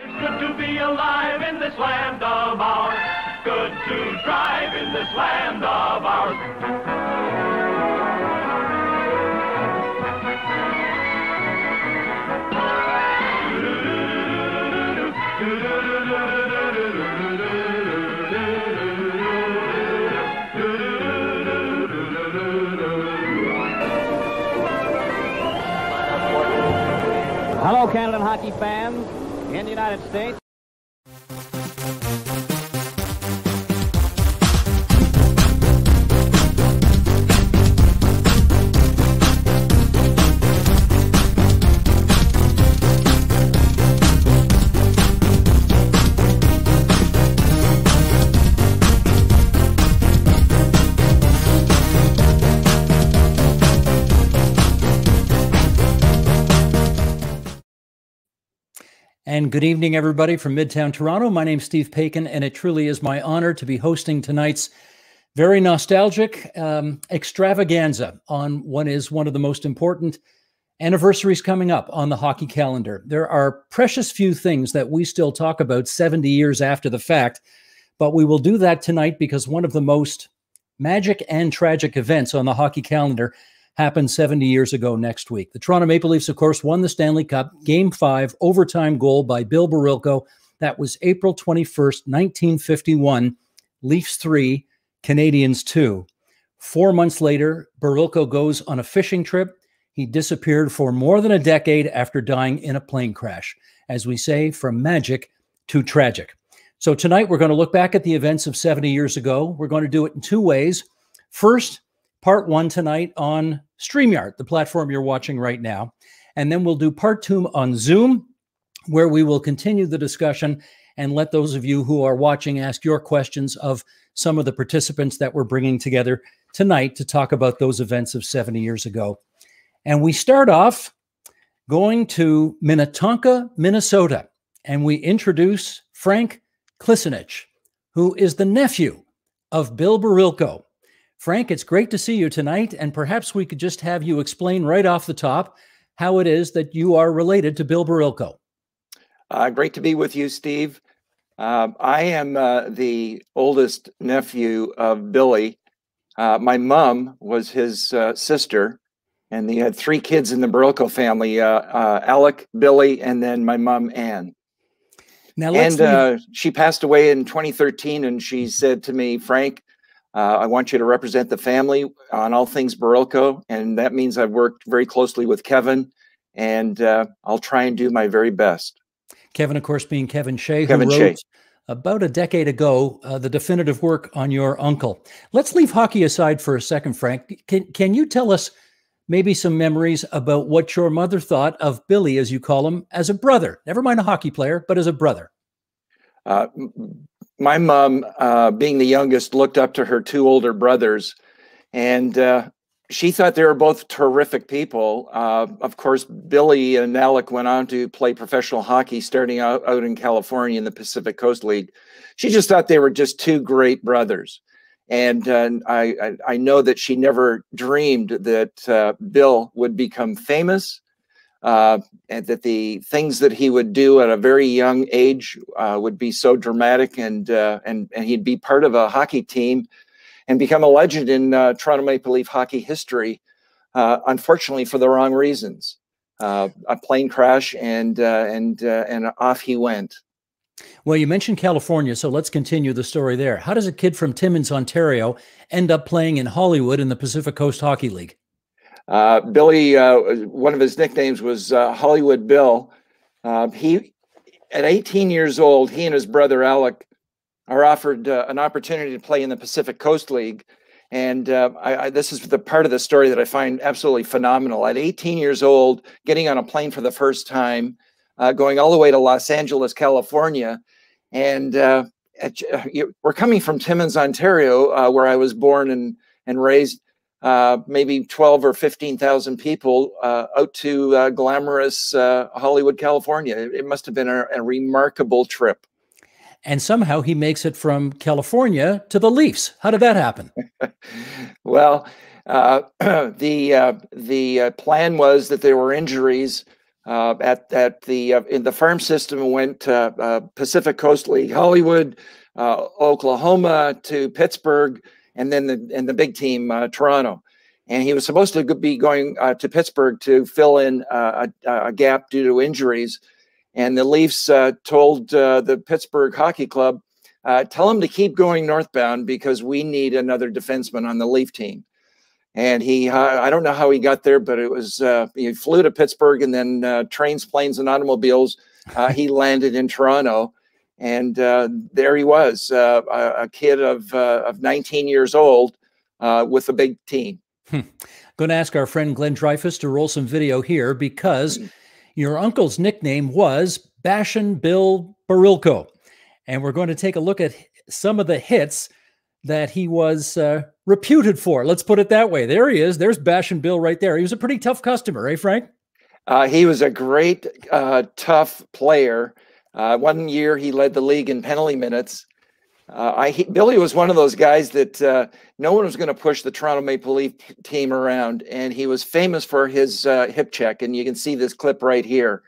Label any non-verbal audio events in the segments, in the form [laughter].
It's good to be alive in this land of ours. Good to drive in this land of ours. Hello, Canada hockey fans in the United States. And good evening, everybody from Midtown Toronto. My name's Steve Paikin, and it truly is my honor to be hosting tonight's very nostalgic um, extravaganza on what is one of the most important anniversaries coming up on the hockey calendar. There are precious few things that we still talk about 70 years after the fact, but we will do that tonight because one of the most magic and tragic events on the hockey calendar happened 70 years ago next week. The Toronto Maple Leafs, of course, won the Stanley Cup, game five, overtime goal by Bill Barilko. That was April 21st, 1951. Leafs three, Canadiens two. Four months later, Barilko goes on a fishing trip. He disappeared for more than a decade after dying in a plane crash. As we say, from magic to tragic. So tonight we're going to look back at the events of 70 years ago. We're going to do it in two ways. First, part one tonight on StreamYard, the platform you're watching right now. And then we'll do part two on Zoom, where we will continue the discussion and let those of you who are watching ask your questions of some of the participants that we're bringing together tonight to talk about those events of 70 years ago. And we start off going to Minnetonka, Minnesota, and we introduce Frank Klicinich, who is the nephew of Bill Barilko. Frank, it's great to see you tonight, and perhaps we could just have you explain right off the top how it is that you are related to Bill Barilko. Uh, great to be with you, Steve. Uh, I am uh, the oldest nephew of Billy. Uh, my mom was his uh, sister, and they had three kids in the Barilko family uh, Alec, Billy, and then my mom, Ann. Now, and she passed away in 2013, and she said to me, Frank, uh, I want you to represent the family on all things Barilko, and that means I've worked very closely with Kevin, and uh, I'll try and do my very best. Kevin, of course, being Kevin Shea, Kevin who wrote Shea. about a decade ago uh, the definitive work on your uncle. Let's leave hockey aside for a second, Frank. Can can you tell us maybe some memories about what your mother thought of Billy, as you call him, as a brother? Never mind a hockey player, but as a brother. Uh, my mom, uh, being the youngest, looked up to her two older brothers, and uh, she thought they were both terrific people. Uh, of course, Billy and Alec went on to play professional hockey, starting out, out in California in the Pacific Coast League. She just thought they were just two great brothers. And uh, I, I, I, know that she never dreamed that uh, Bill would become famous uh, and that the things that he would do at a very young age uh, would be so dramatic, and uh, and and he'd be part of a hockey team and become a legend in uh, Toronto Maple Leaf hockey history. Uh, unfortunately, for the wrong reasons, uh, a plane crash, and and and off he went. Well, you mentioned California, so let's continue the story there. How does a kid from Timmins, Ontario, end up playing in Hollywood in the Pacific Coast Hockey League? Uh, Billy, uh, one of his nicknames was uh, Hollywood Bill. Uh, he, at 18 years old, he and his brother Alec are offered uh, an opportunity to play in the Pacific Coast League. And uh, I, I, this is the part of the story that I find absolutely phenomenal. At 18 years old, getting on a plane for the first time, going all the way to Los Angeles, California, and at, we're coming from Timmins, Ontario, where I was born and and raised uh, maybe 12 or 15,000 people uh, out to uh, glamorous uh, Hollywood, California. It, must have been a, a, remarkable trip. And somehow he makes it from California to the Leafs. How did that happen? [laughs] well, [clears throat] uh, the uh, the plan was that there were injuries uh, at at the uh, in the farm system went Pacific Coast League, Hollywood, uh, Oklahoma to Pittsburgh, and then the and the big team Toronto. And he was supposed to be going to Pittsburgh to fill in a, a, gap due to injuries. And the Leafs told the Pittsburgh Hockey Club, "Tell him to keep going northbound because we need another defenseman on the Leaf team." and he uh, i don't know how he got there but it was uh, he flew to pittsburgh and then uh, trains planes and automobiles uh, he landed in toronto and uh, there he was uh, a, a, kid of, of 19 years old with a big team hmm. going to ask our friend glenn dreyfus to roll some video here because mm. your uncle's nickname was bashin bill barilko and we're going to take a look at some of the hits that he was uh, reputed for. Let's put it that way. There he is. There's Bashin Bill right there. He was a pretty tough customer, eh, Frank? Uh, he was a great, uh, tough player. Uh, one year he led the league in penalty minutes. Uh, I he, Billy was one of those guys that uh, no one was going to push the Toronto Maple Leaf team around, and he was famous for his hip check. And you can see this clip right here.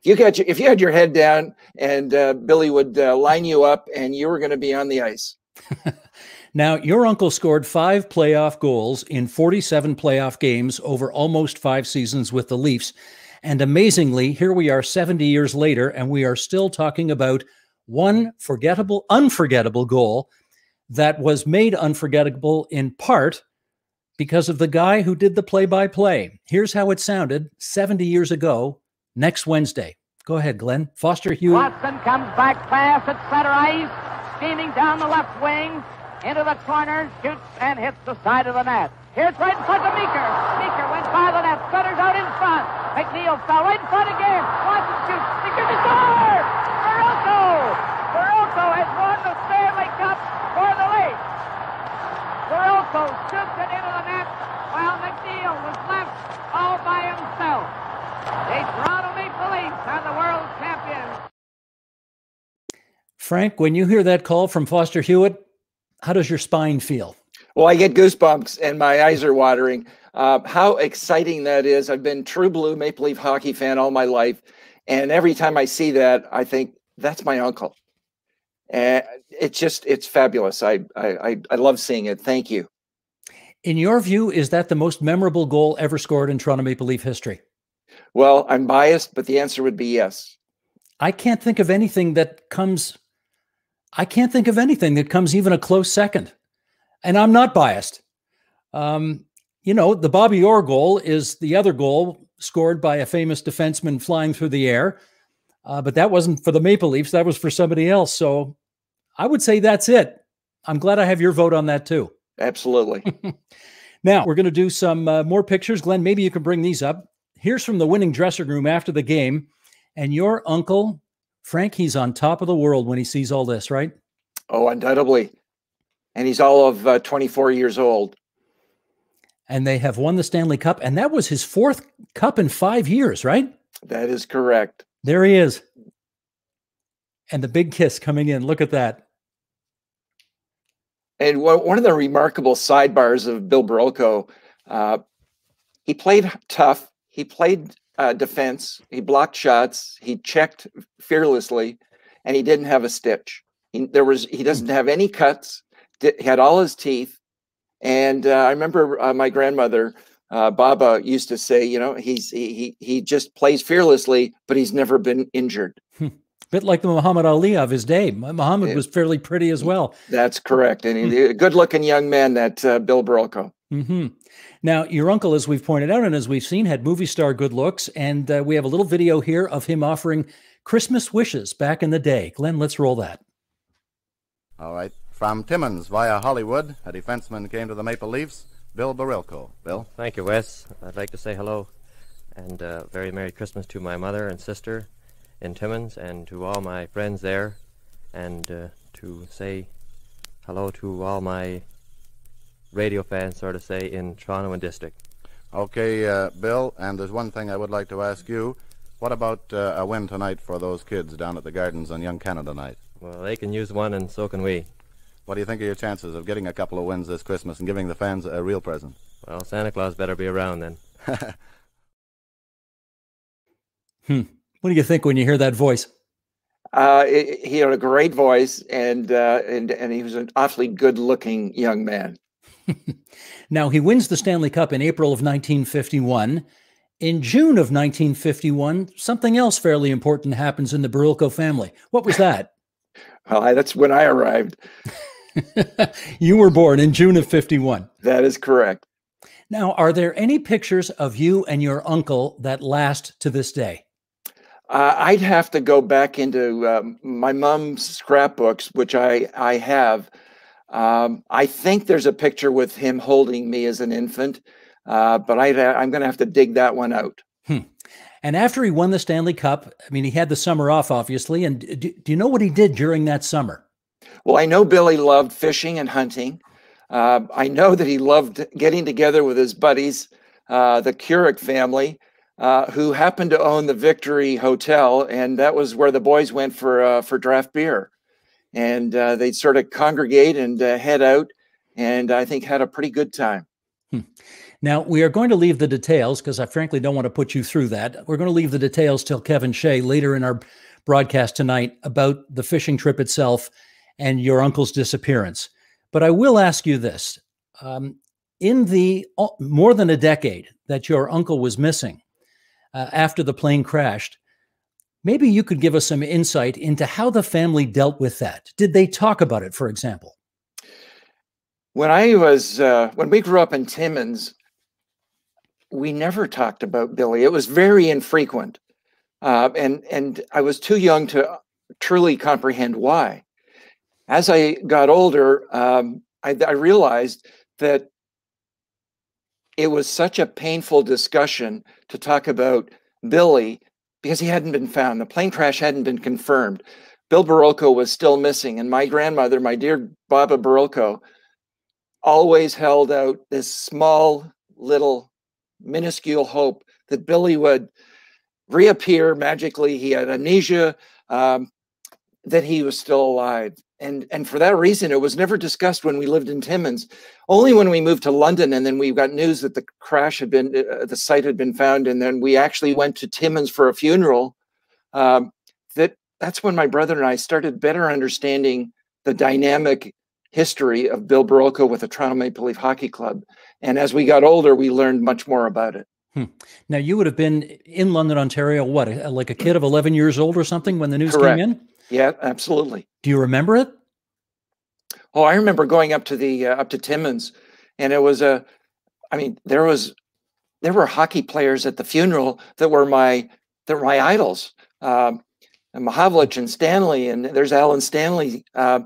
If you got your, if you had your head down, and Billy would line you up, and you were going to be on the ice. [laughs] Now, your uncle scored five playoff goals in 47 playoff games over almost five seasons with the Leafs. And amazingly, here we are 70 years later, and we are still talking about one forgettable, unforgettable goal that was made unforgettable in part because of the guy who did the play by play. Here's how it sounded 70 years ago, next Wednesday. Go ahead, Glenn. Foster Hewitt. Watson comes back fast at center ice, steaming down the left wing into the corner, shoots and hits the side of the net. Here's right in front of Meeker. Meeker went by the net. Sutter's out in front. McNeil fell right in front again. Watson shoots. Meeker to score! Barilko! Barilko has won the Stanley Cup for the Leafs. Barilko shoots it into the net while McNeil was left all by himself. The Toronto Maple Leafs are the world champions. Frank, when you hear that call from Foster Hewitt, how does your spine feel? Well, I get goosebumps and my eyes are watering. Uh, how exciting that is. I've been true blue Maple Leaf hockey fan all my life. And every time I see that, I think that's my uncle. And it's just, it's fabulous. I, I, I love seeing it. Thank you. In your view, is that the most memorable goal ever scored in Toronto Maple Leaf history? Well, I'm biased, but the answer would be yes. I can't think of anything that comes I can't think of anything that comes even a close second. And I'm not biased. Um, you know, the Bobby Orr goal is the other goal scored by a famous defenseman flying through the air. Uh, but that wasn't for the Maple Leafs, that was for somebody else. So I would say that's it. I'm glad I have your vote on that too. Absolutely. [laughs] now we're going to do some uh, more pictures. Glenn, maybe you can bring these up. Here's from the winning dressing room after the game. And your uncle Frank, he's on top of the world when he sees all this, right? Oh, undoubtedly. And he's all of uh, 24 years old. And they have won the Stanley Cup. And that was his fourth cup in five years, right? That is correct. There he is. And the big kiss coming in. Look at that. And one of the remarkable sidebars of Bill Barilko, uh, he played tough. He played uh, defense. He blocked shots. He checked fearlessly, and he didn't have a stitch. He, there was he doesn't have any cuts. He had all his teeth. And uh, I remember uh, my grandmother uh, Baba used to say, you know, he's he he just plays fearlessly, but he's never been injured. Hmm. Bit like the Muhammad Ali of his day. Muhammad was fairly pretty as well. That's correct, and hmm. a good-looking young man, that uh, Bill Barilko. Mm-hmm. Now, your uncle, as we've pointed out and as we've seen, had movie star good looks. And uh, we have a little video here of him offering Christmas wishes back in the day. Glenn, let's roll that. All right. From Timmins via Hollywood, a defenseman came to the Maple Leafs, Bill Barilko. Bill? Thank you, Wes. I'd like to say hello and uh, very Merry Christmas to my mother and sister in Timmins and to all my friends there and uh, to say hello to all my radio fans, sort of say, in Toronto and District. Okay, uh, Bill, and there's one thing I would like to ask you. What about uh, a win tonight for those kids down at the Gardens on Young Canada night? Well, they can use one, and so can we. What do you think of your chances of getting a couple of wins this Christmas and giving the fans a real present? Well, Santa Claus better be around then. [laughs] Hmm. What do you think when you hear that voice? Uh, it, he had a great voice, and uh, and and he was an awfully good-looking young man. [laughs] now he wins the Stanley Cup in April of 1951. In June of 1951, something else fairly important happens in the Barilko family. What was that? [laughs] well, I, that's when I arrived. [laughs] you were born in June of 51. That is correct. Now, are there any pictures of you and your uncle that last to this day? Uh, I'd have to go back into um, my mom's scrapbooks, which I I have. Um, I think there's a picture with him holding me as an infant, uh, but I, I'm going to have to dig that one out. Hmm. And after he won the Stanley Cup, I mean, he had the summer off, obviously. And do, do you know what he did during that summer? Well, I know Billy loved fishing and hunting. Uh, I know that he loved getting together with his buddies, uh, the Keurig family, uh, who happened to own the Victory Hotel, and that was where the boys went for uh, for draft beer. And uh, they'd sort of congregate and uh, head out, and I think had a pretty good time. Hmm. Now we are going to leave the details because I frankly don't want to put you through that. We're going to leave the details till Kevin Shea later in our broadcast tonight about the fishing trip itself and your uncle's disappearance. But I will ask you this: um, in the uh, more than a decade that your uncle was missing, uh, after the plane crashed. Maybe you could give us some insight into how the family dealt with that. Did they talk about it, for example? When I was, uh, when we grew up in Timmins, we never talked about Billy. It was very infrequent. Uh, and, and I was too young to truly comprehend why. As I got older, um, I, I realized that it was such a painful discussion to talk about Billy because he hadn't been found. The plane crash hadn't been confirmed. Bill Barilko was still missing. And my grandmother, my dear Baba Barilko, always held out this small, little, minuscule hope that Billy would reappear magically. He had amnesia, um, that he was still alive and and for that reason it was never discussed when we lived in timmins only when we moved to london and then we got news that the crash had been uh, the site had been found and then we actually went to timmins for a funeral um, that that's when my brother and i started better understanding the dynamic history of bill barilko with the toronto maple leaf hockey club and as we got older we learned much more about it hmm. now you would have been in london ontario what like a kid of 11 years old or something when the news Correct. came in yeah, absolutely. Do you remember it? Oh, I remember going up to the uh, up to Timmins, and it was a. I mean, there was there were hockey players at the funeral that were my that were my idols. Um, and and Stanley, and there's Allan Stanley, uh,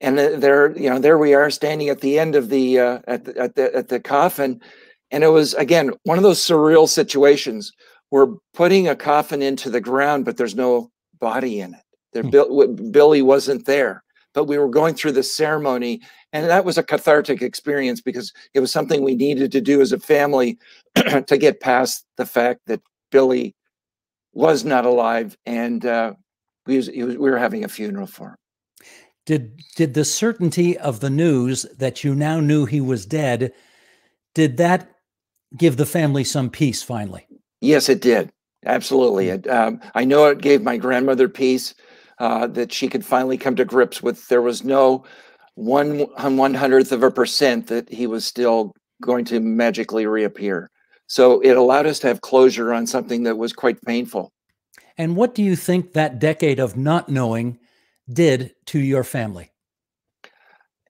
and there, you know, there we are standing at the end of the uh, at the, at the at the coffin, and it was again one of those surreal situations. We're putting a coffin into the ground, but there's no body in it. There, hmm. Billy wasn't there, but we were going through the ceremony, and that was a cathartic experience because it was something we needed to do as a family [clears throat] to get past the fact that Billy was not alive, and uh, we, was, was, we were having a funeral for him. Did did the certainty of the news that you now knew he was dead, did that give the family some peace finally? Yes, it did. Absolutely. Hmm. It, um, I know it gave my grandmother peace uh, that she could finally come to grips with. There was no one one hundredth of a percent that he was still going to magically reappear. So it allowed us to have closure on something that was quite painful. And what do you think that decade of not knowing did to your family?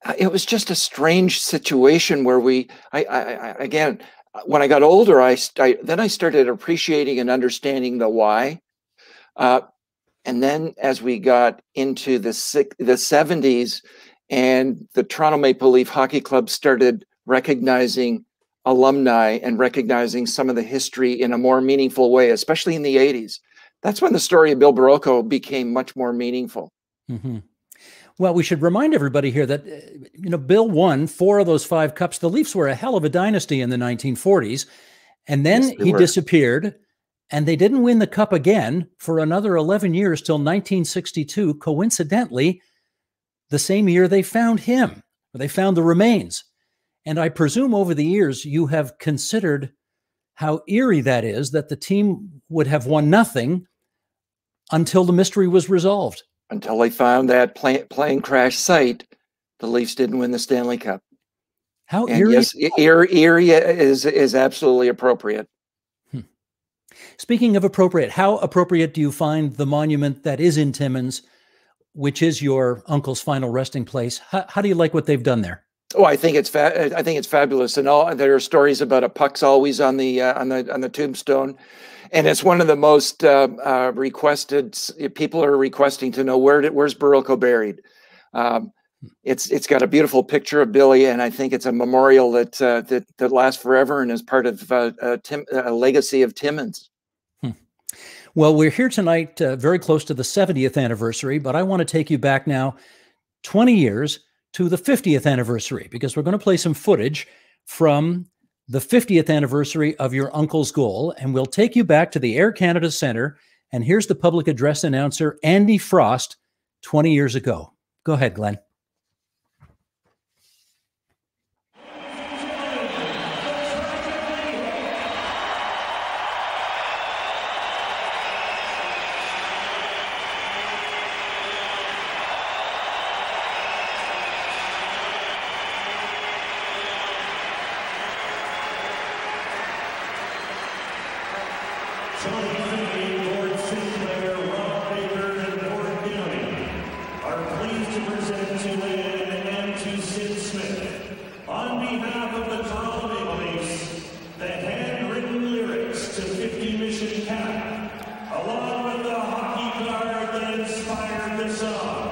Uh, it was just a strange situation where we, I, I, I again, when I got older, I, I, then I started appreciating and understanding the why. Uh, and then as we got into the the 70s and the Toronto Maple Leaf Hockey Club started recognizing alumni and recognizing some of the history in a more meaningful way, especially in the 80s. That's when the story of Bill Barilko became much more meaningful. Mm-hmm. Well, we should remind everybody here that uh, you know Bill won four of those five cups. The Leafs were a hell of a dynasty in the 1940s, and then yes, he were. disappeared and they didn't win the cup again for another 11 years till 1962, coincidentally, the same year they found him, they found the remains. And I presume over the years you have considered how eerie that is that the team would have won nothing until the mystery was resolved. Until they found that plane, plane crash site, the Leafs didn't win the Stanley Cup. How And eerie. yes, eerie, eerie is is absolutely appropriate. Speaking of appropriate, how appropriate do you find the monument that is in Timmins, which is your uncle's final resting place? How, how do you like what they've done there? Oh, I think it's fa- I think it's fabulous, and all there are stories about a puck's always on the uh, on the on the tombstone, and it's one of the most uh, uh, requested. People are requesting to know where did, where's Barilko buried. Um, it's it's got a beautiful picture of Billy, and I think it's a memorial that uh, that that lasts forever and is part of uh, a, Tim, a legacy of Timmins. Well, we're here tonight, uh, very close to the 70th anniversary, but I want to take you back now 20 years to the 50th anniversary because we're going to play some footage from the 50th anniversary of your uncle's goal, and we'll take you back to the Air Canada Centre. And here's the public address announcer, Andy Frost, 20 years ago. Go ahead, Glenn. Tony Finley, Gord Sinclair, Rob Baker, and Gord Downie are pleased to present to Lynn and to Sid Smith, on behalf of the Toronto Maple Leafs, the handwritten lyrics to 50 Mission Cap, along with the hockey card that inspired the song.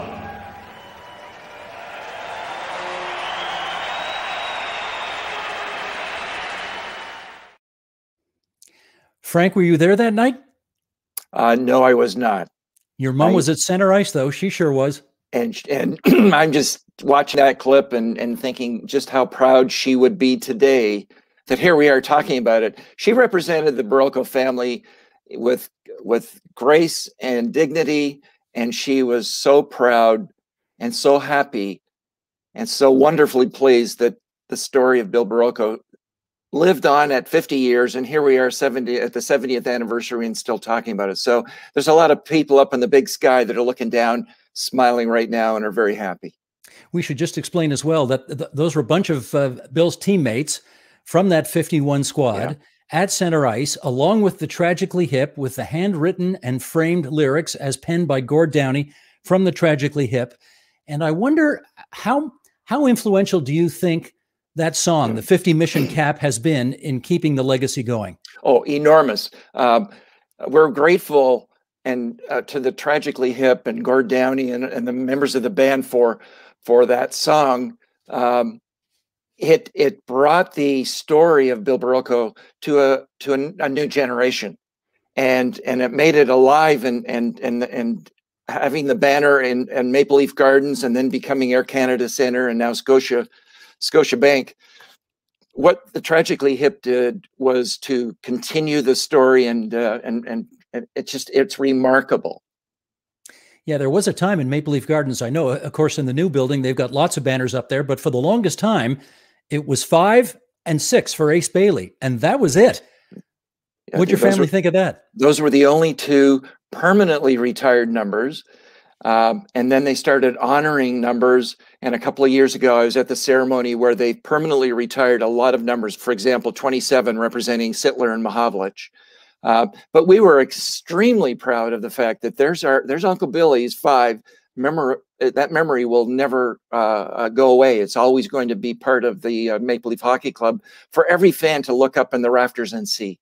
Frank, were you there that night? Uh, no, I was not. Your mom I- was at center ice, though. She sure was. and and [clears throat] I'm just watching that clip and and thinking just how proud she would be today that here we are talking about it. She represented the Barilko family with with grace and dignity, and she was so proud and so happy and so wonderfully pleased that the story of Bill Barilko lived on at 50 years and here we are 70 at the 70th anniversary and still talking about it so there's a lot of people up in the big sky that are looking down smiling right now and are very happy. We should just explain as well that th- those were a bunch of uh, Bill's teammates from that 51 squad Yeah. at center ice, along with the Tragically Hip, with the handwritten and framed lyrics as penned by Gord Downie from the Tragically Hip. And I wonder how how influential do you think that song, the 50 Mission Cap, has been in keeping the legacy going? Oh, enormous. Um, we're grateful and uh, to the Tragically Hip and Gord Downie and, and the members of the band for for that song. Um, it it brought the story of Bill Barilko to a to a, a new generation, and and it made it alive and and and and having the banner in and Maple Leaf Gardens and then becoming Air Canada Center and now Scotia Scotia Bank. What the Tragically Hip did was to continue the story and uh, and and it's just it's remarkable. Yeah, there was a time in Maple Leaf Gardens. I know, of course, in the new building, they've got lots of banners up there, but for the longest time, it was five and six for Ace Bailey, and that was it. I What'd your family were- think of that? those were the only two permanently retired numbers. Um, and then they started honoring numbers. And a couple of years ago, I was at the ceremony where they permanently retired a lot of numbers. For example, 27 representing Sittler and Mahovlich. Uh, but we were extremely proud of the fact that there's our there's Uncle Billy's five memory. That memory will never uh, uh, go away. It's always going to be part of the uh, Maple Leaf Hockey Club for every fan to look up in the rafters and see.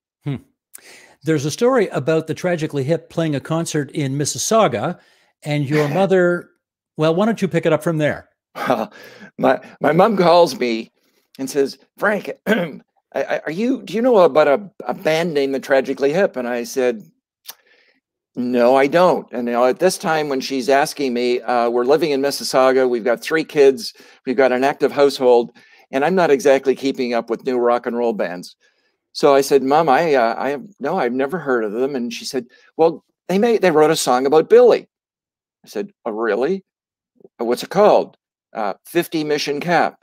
There's a story about the Tragically Hip playing a concert in Mississauga, and your mother. Well, why don't you pick it up from there? [laughs] My my mom calls me and says, "Frank, [clears throat] are you? Do you know about a, a band named the Tragically Hip?" And I said, "No, I don't." And you know, at this time, when she's asking me, uh, we're living in Mississauga. We've got three kids. We've got an active household, and I'm not exactly keeping up with new rock and roll bands. So I said, "Mom, I uh, I have no, I've never heard of them." And she said, "Well, they made they wrote a song about Billy." I said, "Oh, really? What's it called?" uh, 50 mission cap.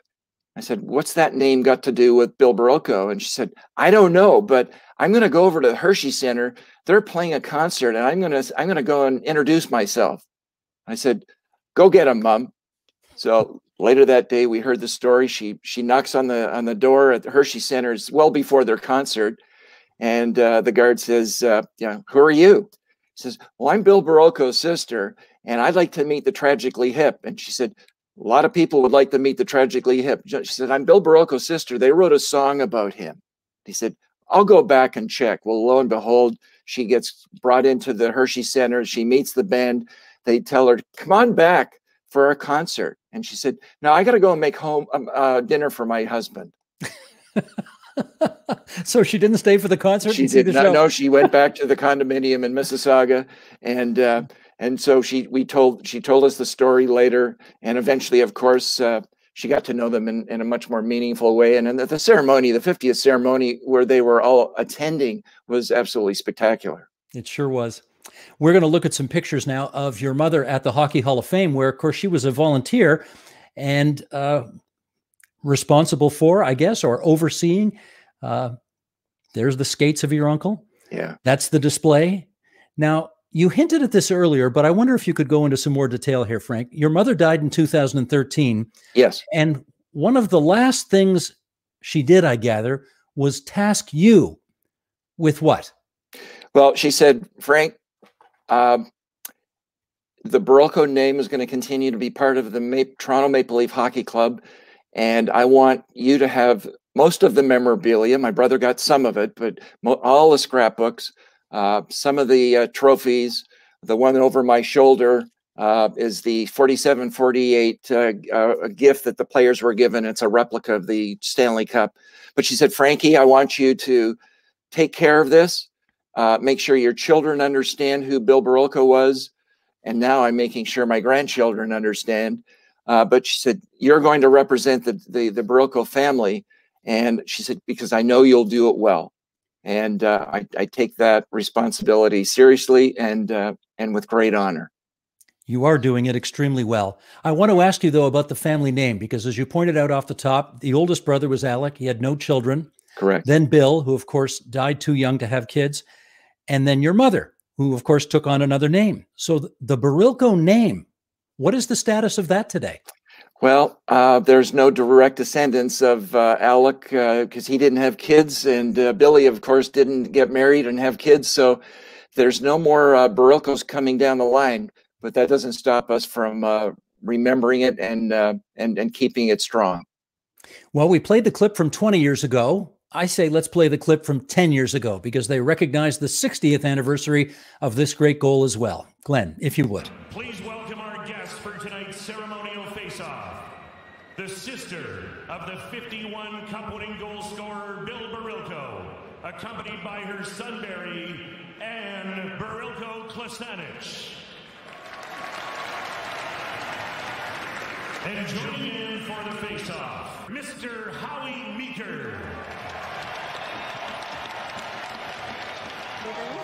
I said, What's that name got to do with Bill Barilko? And she said, I don't know, but I'm going to go over to the Hershey Center. They're playing a concert and I'm going to, I'm going to go and introduce myself. I said, Go get him, mom. So later that day, we heard the story. She, she knocks on the, on the door at the Hershey Center. It's well before their concert. And uh, the guard says, uh, Yeah, who are you? He says, Well, I'm Bill Barilko's sister and I'd like to meet the tragically hip. And she said, a lot of people would like to meet the tragically hip. She said, I'm Bill Barilko's sister. They wrote a song about him. He said, I'll go back and check. Well, lo and behold, she gets brought into the Hershey Center. She meets the band. They tell her, come on back for a concert. And she said, no, I got to go and make home um, uh, dinner for my husband. [laughs] so she didn't stay for the concert. She did not. No, she went back to the condominium in Mississauga, and uh, [laughs] and so she we told she told us the story later and eventually of course uh, she got to know them in, in a much more meaningful way. And, and the, the ceremony the 50th ceremony where they were all attending was absolutely spectacular. It sure was. We're going to look at some pictures now of your mother at the hockey hall of fame where of course she was a volunteer and uh, responsible for i guess or overseeing uh, there's the skates of your uncle. Yeah. That's the display. Now you hinted at this earlier, but I wonder if you could go into some more detail here, Frank. Your mother died in 2013. Yes. And one of the last things she did, I gather, was task you with what? Well, she said, Frank, um, the Barilko name is going to continue to be part of the Ma- Toronto Maple Leaf Hockey Club. And I want you to have most of the memorabilia. My brother got some of it, but all the scrapbooks some of the uh, trophies, the one over my shoulder uh, is the 47-48 uh, uh, gift that the players were given. It's a replica of the Stanley Cup. But she said, Frankie, I want you to take care of this. make sure your children understand who Bill Barilko was. And now I'm making sure my grandchildren understand. but she said, you're going to represent the, the, the family. And she said, because I know you'll do it well and uh, I, I, take that responsibility seriously and uh, and with great honor. You are doing it extremely well. I want to ask you though about the family name because, as you pointed out off the top, the oldest brother was Alec. He had no children. Correct. Then Bill, who of course died too young to have kids, and then your mother, who of course took on another name. So the, Barilko name, what is the status of that today? Well, uh, there's no direct descendants of uh, Alec because uh, he didn't have kids, and uh, Billy, of course, didn't get married and have kids. So there's no more uh, Barilkos coming down the line. But that doesn't stop us from uh, remembering it and and and keeping it strong. Well, we played the clip from 20 years ago. I say let's play the clip from 10 years ago because they recognize the 60th anniversary of this great goal as well. Glenn, if you would. Please welcome our guest for tonight's ceremonial face-off the sister of the 51 cup winning goal scorer Bill Barilko, accompanied by her son Barry and Barilko Klasanich. And joining in for the face-off, Mr. Howie Meeker.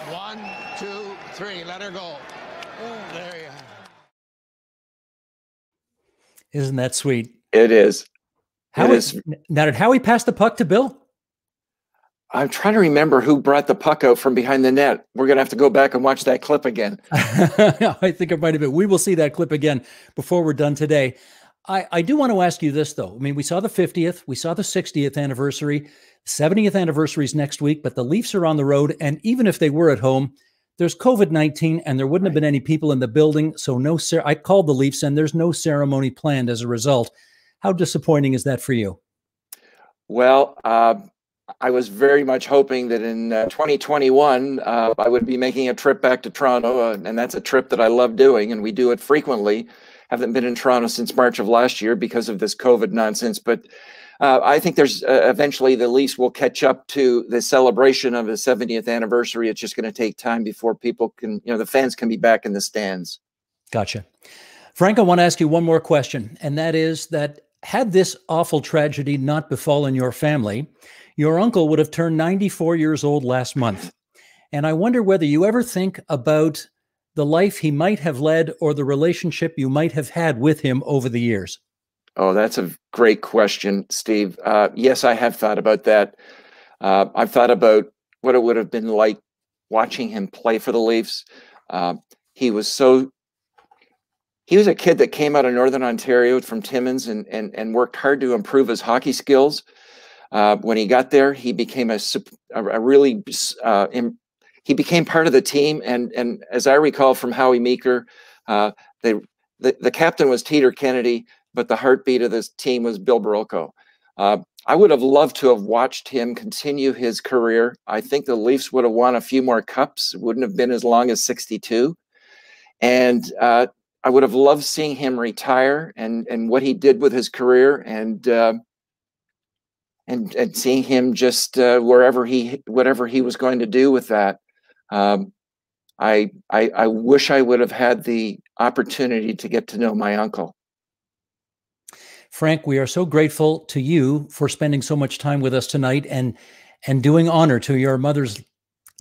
One, two, three, let her go. Oh, there you are. Isn't that sweet? It is. How it is. Now, did Howie pass the puck to Bill? I'm trying to remember who brought the puck out from behind the net. We're going to have to go back and watch that clip again. [laughs] I think it might have been. We will see that clip again before we're done today. I, I do want to ask you this, though. I mean, we saw the 50th, we saw the 60th anniversary, 70th anniversary is next week, but the Leafs are on the road. And even if they were at home, there's COVID 19 and there wouldn't right. have been any people in the building. So, no, I called the Leafs and there's no ceremony planned as a result. How disappointing is that for you? Well, uh, I was very much hoping that in uh, 2021 uh, I would be making a trip back to Toronto, uh, and that's a trip that I love doing, and we do it frequently. Haven't been in Toronto since March of last year because of this COVID nonsense, but uh, I think there's uh, eventually the lease will catch up to the celebration of the 70th anniversary. It's just going to take time before people can, you know, the fans can be back in the stands. Gotcha. Frank, I want to ask you one more question, and that is that had this awful tragedy not befallen your family, your uncle would have turned 94 years old last month. And I wonder whether you ever think about the life he might have led or the relationship you might have had with him over the years. Oh, that's a great question, Steve. Uh, yes, I have thought about that. Uh, I've thought about what it would have been like watching him play for the Leafs. Uh, he was so. He was a kid that came out of Northern Ontario from Timmins and and and worked hard to improve his hockey skills. Uh, when he got there, he became a a really uh, he became part of the team. And and as I recall from Howie Meeker, uh, they the, the captain was Teeder Kennedy, but the heartbeat of this team was Bill Barilko. Uh, I would have loved to have watched him continue his career. I think the Leafs would have won a few more cups. It wouldn't have been as long as 62. And uh, I would have loved seeing him retire and and what he did with his career and uh, and and seeing him just uh, wherever he whatever he was going to do with that. Um, I, I I wish I would have had the opportunity to get to know my uncle. Frank, we are so grateful to you for spending so much time with us tonight and and doing honor to your mother's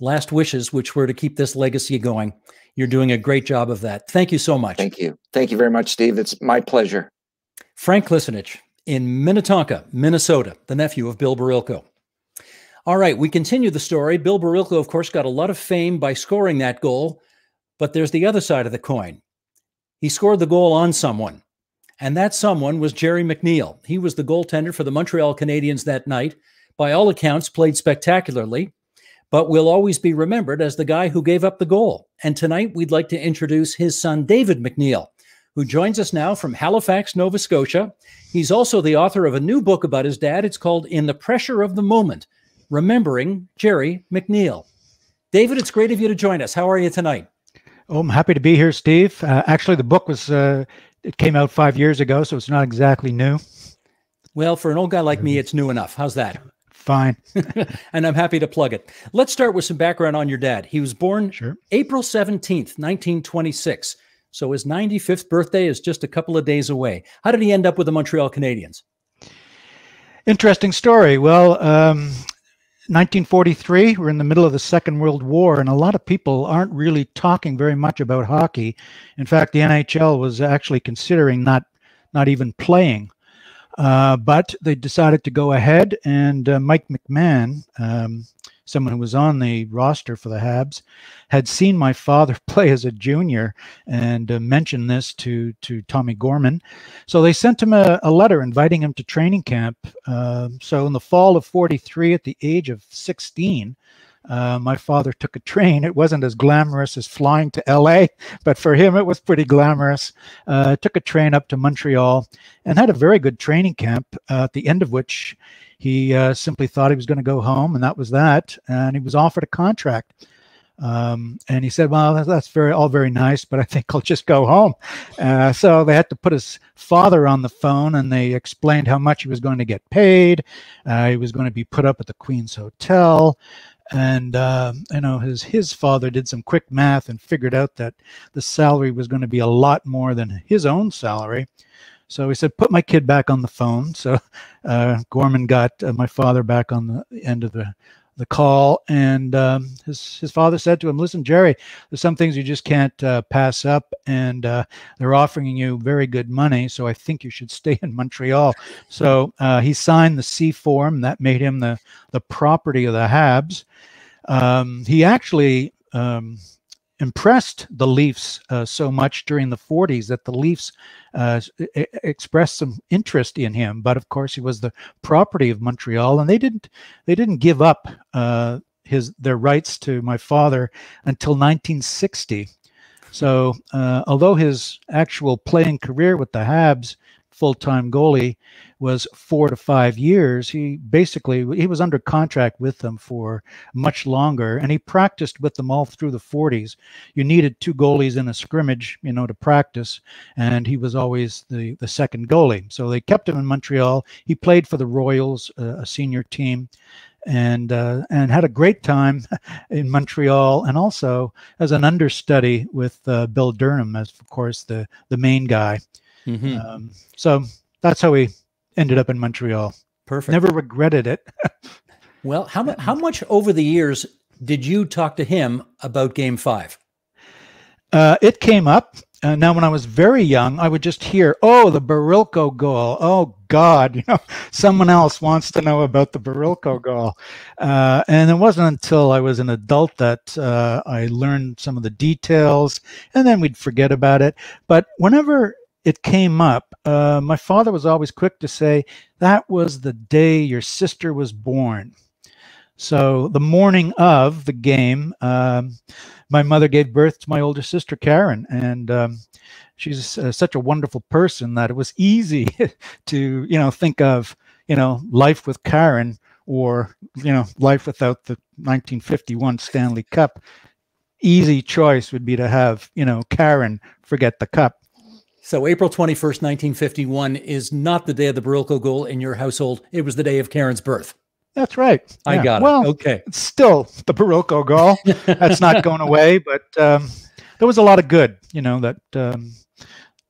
last wishes, which were to keep this legacy going. You're doing a great job of that. Thank you so much. Thank you. Thank you very much, Steve. It's my pleasure. Frank Klicinich in Minnetonka, Minnesota, the nephew of Bill Barilko. All right, we continue the story. Bill Barilko, of course, got a lot of fame by scoring that goal, but there's the other side of the coin. He scored the goal on someone, and that someone was Gerry McNeil. He was the goaltender for the Montreal Canadiens that night. By all accounts, played spectacularly, but will always be remembered as the guy who gave up the goal. And tonight, we'd like to introduce his son, David McNeil, who joins us now from Halifax, Nova Scotia. He's also the author of a new book about his dad. It's called In the Pressure of the Moment Remembering Gerry McNeil. David, it's great of you to join us. How are you tonight? Oh, I'm happy to be here, Steve. Uh, actually, the book was uh, it came out five years ago, so it's not exactly new. Well, for an old guy like me, it's new enough. How's that? Fine. [laughs] and I'm happy to plug it. Let's start with some background on your dad. He was born sure. April 17th, 1926. So his 95th birthday is just a couple of days away. How did he end up with the Montreal Canadiens? Interesting story. Well, um, 1943, we're in the middle of the Second World War, and a lot of people aren't really talking very much about hockey. In fact, the NHL was actually considering not not even playing. Uh, but they decided to go ahead, and uh, Mike McMahon, um, someone who was on the roster for the Habs, had seen my father [laughs] play as a junior and uh, mentioned this to to Tommy Gorman. So they sent him a, a letter inviting him to training camp. Uh, so in the fall of '43, at the age of 16. Uh, my father took a train. It wasn't as glamorous as flying to LA, but for him it was pretty glamorous. Uh, took a train up to Montreal and had a very good training camp, uh, at the end of which he uh, simply thought he was going to go home, and that was that. And he was offered a contract. Um, and he said, "Well, that's very all very nice, but I think I'll just go home." Uh, so they had to put his father on the phone, and they explained how much he was going to get paid. Uh, he was going to be put up at the Queen's Hotel, and uh, you know his his father did some quick math and figured out that the salary was going to be a lot more than his own salary. So he said, put my kid back on the phone. So [laughs] uh, Gorman got uh, my father back on the end of the, the call. And um, his, his father said to him, listen, Gerry, there's some things you just can't uh, pass up. And uh, they're offering you very good money. So I think you should [laughs] stay in Montreal. So uh, he signed the C form. That made him the, the property of the Habs. Um, he actually um, impressed the Leafs uh, so much during the 40s that the Leafs uh, expressed some interest in him. But of course, he was the property of Montreal, and they didn't they didn't give up uh, his their rights to my father until 1960. So, uh, although his actual playing career with the Habs full-time goalie was four to five years. He basically he was under contract with them for much longer, and he practiced with them all through the 40s. You needed two goalies in a scrimmage, you know, to practice, and he was always the the second goalie. So they kept him in Montreal. He played for the Royals, uh, a senior team and uh, and had a great time [laughs] in Montreal, and also as an understudy with uh, Bill Durnan, as of course the the main guy. Mm-hmm. Um, so that's how we ended up in Montreal. Perfect. Never regretted it. [laughs] well, how how much over the years did you talk to him about Game Five? Uh, it came up. uh, now, when I was very young, I would just hear, "Oh, the Barilko goal! Oh God, [laughs] you know, someone else wants to know about the Barilko goal." Uh, and it wasn't until I was an adult that uh, I learned some of the details, and then we'd forget about it. But whenever it came up, uh, my father was always quick to say, "That was the day your sister was born." So the morning of the game. Um, my mother gave birth to my older sister Karen, and um, she's uh, such a wonderful person that it was easy [laughs] to you know think of you know life with Karen or you know life without the 1951 Stanley Cup. Easy choice would be to have you know Karen forget the cup. So April 21st, 1951 is not the day of the Barilko goal in your household. It was the day of Karen's birth. That's right. I Yeah. got well, it. Okay. It's still the Barilko goal. That's not going [laughs] away, but um, there was a lot of good, you know, that um,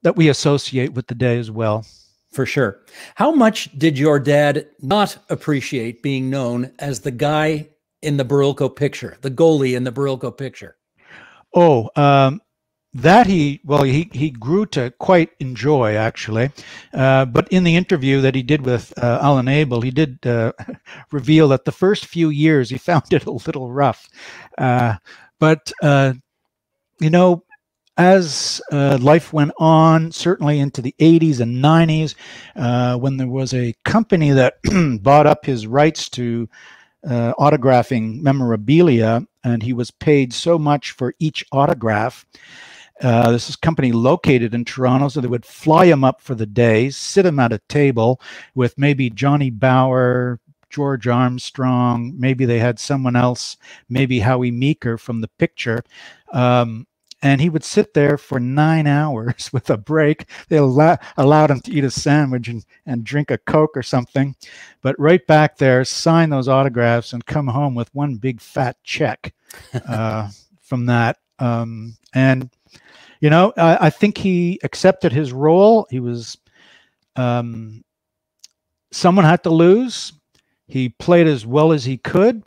that we associate with the day as well. For sure. How much did your dad not appreciate being known as the guy in the Barilko picture, the goalie in the Barilko picture? Oh, um, that he well he he grew to quite enjoy actually, uh, but in the interview that he did with uh, Alan Abel, he did uh, [laughs] reveal that the first few years he [laughs] found it a little rough, uh, but uh, you know. As uh, life went on, certainly into the 80s and 90s, uh, when there was a company that [clears throat] bought up his rights to autographing memorabilia, and he was paid so much for each autograph. Uh, this is a company located in Toronto, so they would fly him up for the day, sit him at a table with maybe Johnny Bower, George Armstrong, maybe they had someone else, maybe Howie Meeker from the picture. Um, and he would sit there for nine hours [laughs] with a break. They allow, allowed him to eat a sandwich and, and drink a Coke or something. But right back there, sign those autographs and come home with one big fat check [laughs] uh, from that. Um, and, you know, I, I think he accepted his role. He was, um, someone had to lose. He played as well as he could.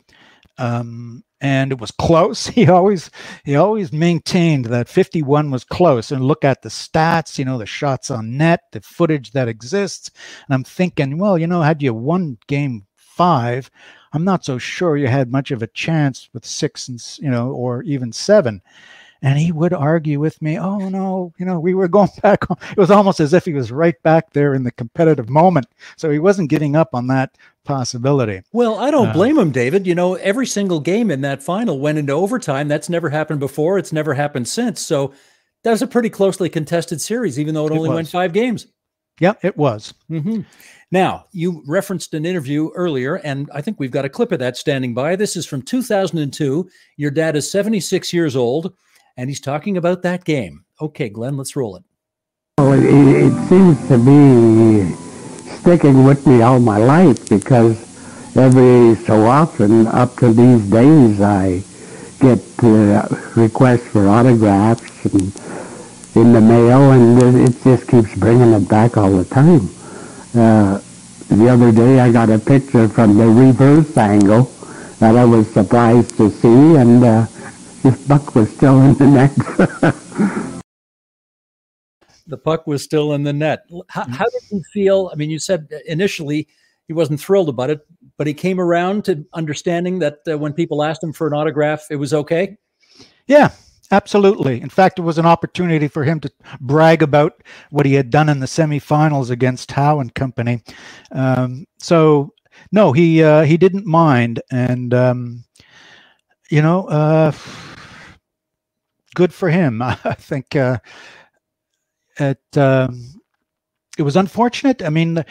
Um, and it was close. [laughs] He always he always maintained that 51 was close. And look at the stats, you know, the shots on net, the footage that exists. And I'm thinking, well, you know, had you won game five, I'm not so sure you had much of a chance with six and you know, or even seven. And he would argue with me, oh no, you know, we were going [laughs] back. On. It was almost as if he was right back there in the competitive moment. So he wasn't giving up on that possibility. Well, I don't Uh, blame him, David. You know, every single game in that final went into overtime. That's never happened before. It's never happened since. So that was a pretty closely contested series, even though it It only went five games. Yeah, it was. hmm Now, you referenced an interview earlier, and I think we've got a clip of that standing by. This is from 2002. Your dad is 76 years old, and he's talking about that game. Okay, Glenn, let's roll it. Well, it, it seems to be sticking with me all my life because every so often, up to these days, I get uh, requests for autographs and in the mail, and it, it just keeps bringing it back all the time. Uh, the other day, I got a picture from the reverse angle that I was surprised to see, and uh, this buck was still in the net. [laughs] The puck was still in the net. How, how did he feel? I mean, you said initially he wasn't thrilled about it, but he came around to understanding that uh, when people asked him for an autograph, it was okay. Yeah, absolutely. In fact, it was an opportunity for him to brag about what he had done in the semifinals against Howe and Company. Um, so, no, he uh, he didn't mind, and um, you know, uh, good for him. [laughs] I think uh, it um, it was unfortunate. I mean,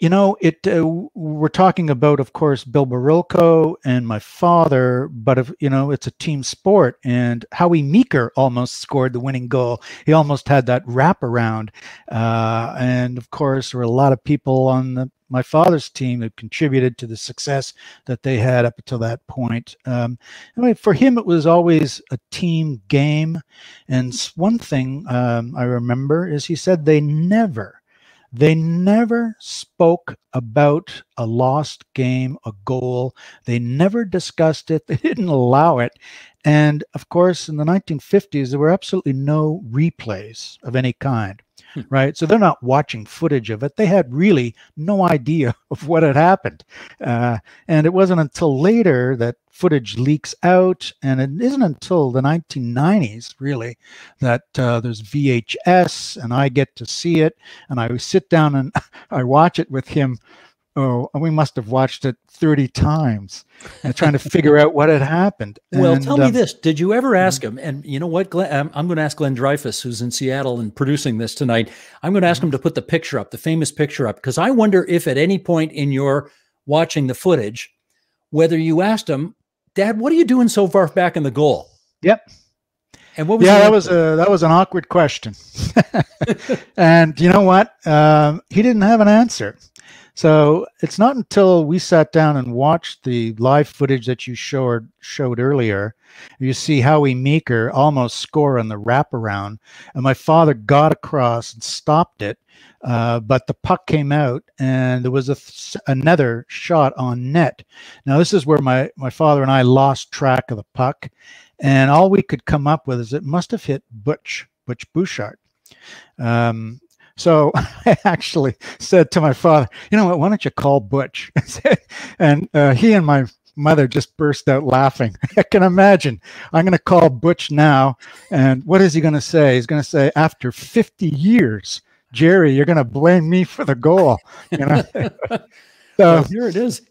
you know, it. Uh, we're talking about, of course, Bill Barilko and my father, but if you know, it's a team sport, and Howie Meeker almost scored the winning goal. He almost had that wraparound, uh, and of course, there were a lot of people on the, my father's team that contributed to the success that they had up until that point. Um, I mean, for him, it was always a team game, and one thing um, I remember is he said they never They never spoke about a lost game, a goal. They never discussed it. [laughs] They didn't allow it. And of course, in the 1950s, there were absolutely no replays of any kind, [laughs] right? So they're not watching footage of it. They had really no idea [laughs] of what had happened. Uh, and it wasn't until later that footage leaks out. And it isn't until the 1990s, really, that uh, there's VHS and I get to see it. And I sit down and [laughs] I watch it with him oh, we must have watched it 30 times and trying to [laughs] figure out what had happened. Well, and, tell me um, this. Did you ever ask him? And you know what? Glenn, I'm, I'm going to ask Glenn Dreyfus, who's in Seattle and producing this tonight. I'm going to ask him to put the picture up, the famous picture up, because I wonder if at any point in your watching the footage, whether you asked him, Dad, what are you doing so far back in the goal? Yep. And what was yeah, that was a that was an awkward question, [laughs] and you know what? Um, he didn't have an answer. So it's not until we sat down and watched the live footage that you showed showed earlier, you see Howie Meeker almost score on the wraparound, and my father got across and stopped it, uh, but the puck came out, and there was a th- another shot on net. Now this is where my my father and I lost track of the puck, and all we could come up with is it must have hit Butch Butch Bouchard. Um, so [laughs] I actually said to my father, you know what, why don't you call Butch? [laughs] and uh, he and my mother just burst out laughing. [laughs] I can imagine. I'm going to call Butch now. And what is he going to say? He's going to say, after 50 years, Gerry, you're going to blame me for the goal. You know? so Well, here it is.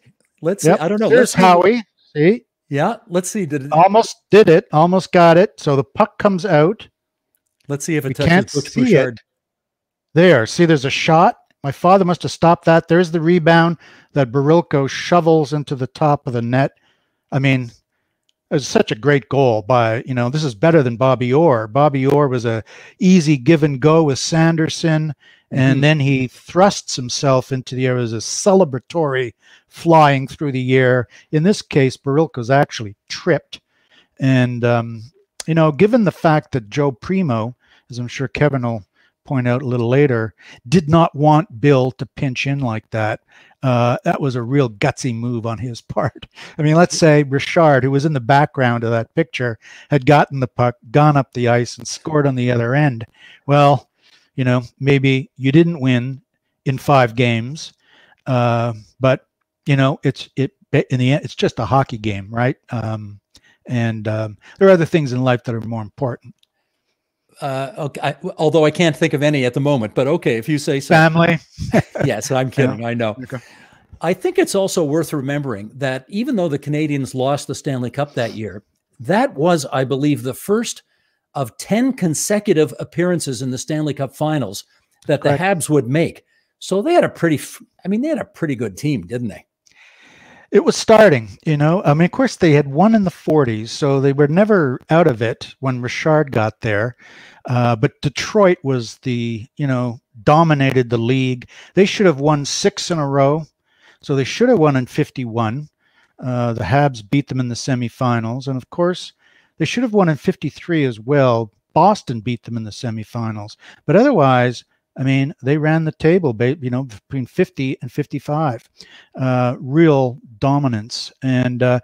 Let's yep, see. I don't know. Let's see. Howie. See, Yeah. Let's see. Did it, almost did it, almost got it. So the puck comes out. let's see if We it touches can't Butch Bouchard. it. There, see, there's a shot. My father must have stopped that. There's the rebound that Barilko shovels into the top of the net. I mean, it was such a great goal by, you know, this is better than Bobby Orr. Bobby Orr was a easy give and go with Sanderson, and Mhm. then he thrusts himself into the air as a celebratory flying through the air. In this case, Barilko's actually tripped. And, um, you know, given the fact that Joe Primeau, as I'm sure Kevin will point out a little later, did not want Bill to pinch in like that. Uh, that was a real gutsy move on his [laughs] part. I mean, let's say Richard, who was in the background of that picture, had gotten the puck, gone up the ice, and scored on the other end. Well, you know, maybe you didn't win in five games, uh, but you know, it's it in the end, it's just a hockey game, right? Um, and um, there are other things in life that are more important. Uh, okay. I, although I can't think of any at the moment, but okay, if you say so. Family. [laughs] yes, I'm [laughs] kidding. I know. Okay. I think it's also worth remembering that even though the Canadiens lost the Stanley Cup that year, that was, I believe, the first of 10 consecutive appearances in the Stanley Cup finals that the Habs would make. So they had a pretty, I mean, they had a pretty good team, didn't they? It was starting, you know. I mean, of course, they had won in the 40s, so they were never out of it when Richard got there. Uh, but Detroit was the, you know, dominated the league. They should have won six in a row. So they should have won in 51. Uh, the Habs beat them in the semifinals. And of course, they should have won in 53 as well. Boston beat them in the semifinals. But otherwise, I mean, they ran the table, you know, between 50 and 55. Uh, real dominance. And uh,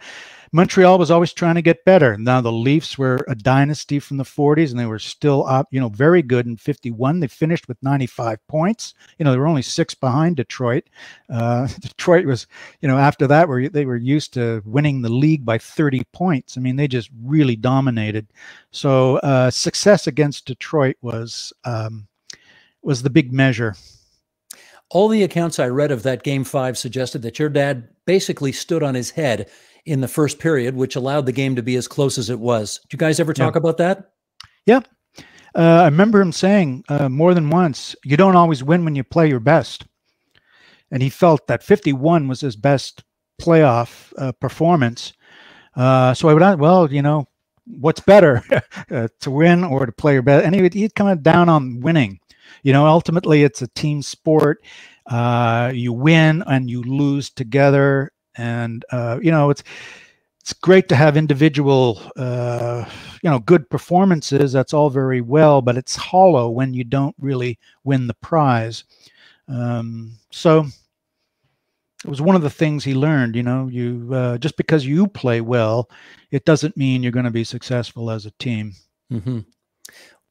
Montreal was always trying to get better. Now the Leafs were a dynasty from the 40s, and they were still up, you know, very good in 51. They finished with 95 points. You know, they were only six behind Detroit. Uh, [laughs] Detroit was, you know, after that, where they were used to winning the league by 30 points. I mean, they just really dominated. So uh, success against Detroit was um, was the big measure. All the accounts I read of that game five suggested that your dad basically stood on his head in the first period, which allowed the game to be as close as it was. Do you guys ever talk about that? Yeah. Uh, I remember him saying uh, more than once, you don't always win when you play your best. And he felt that 51 was his best playoff uh, performance. Uh, so I would, ask, well, you know, what's better [laughs] uh, to win or to play your best? And he would, he'd come down on winning. You know, ultimately it's a team sport. Uh, you win and you lose together. And, uh, you know, it's, it's great to have individual uh, you know good performances that's all very well but it's hollow when you don't really win the prize Um, so it was one of the things he learned. You know, you uh, just because you play well, it doesn't mean you're going to be successful as a team. Mm-hmm.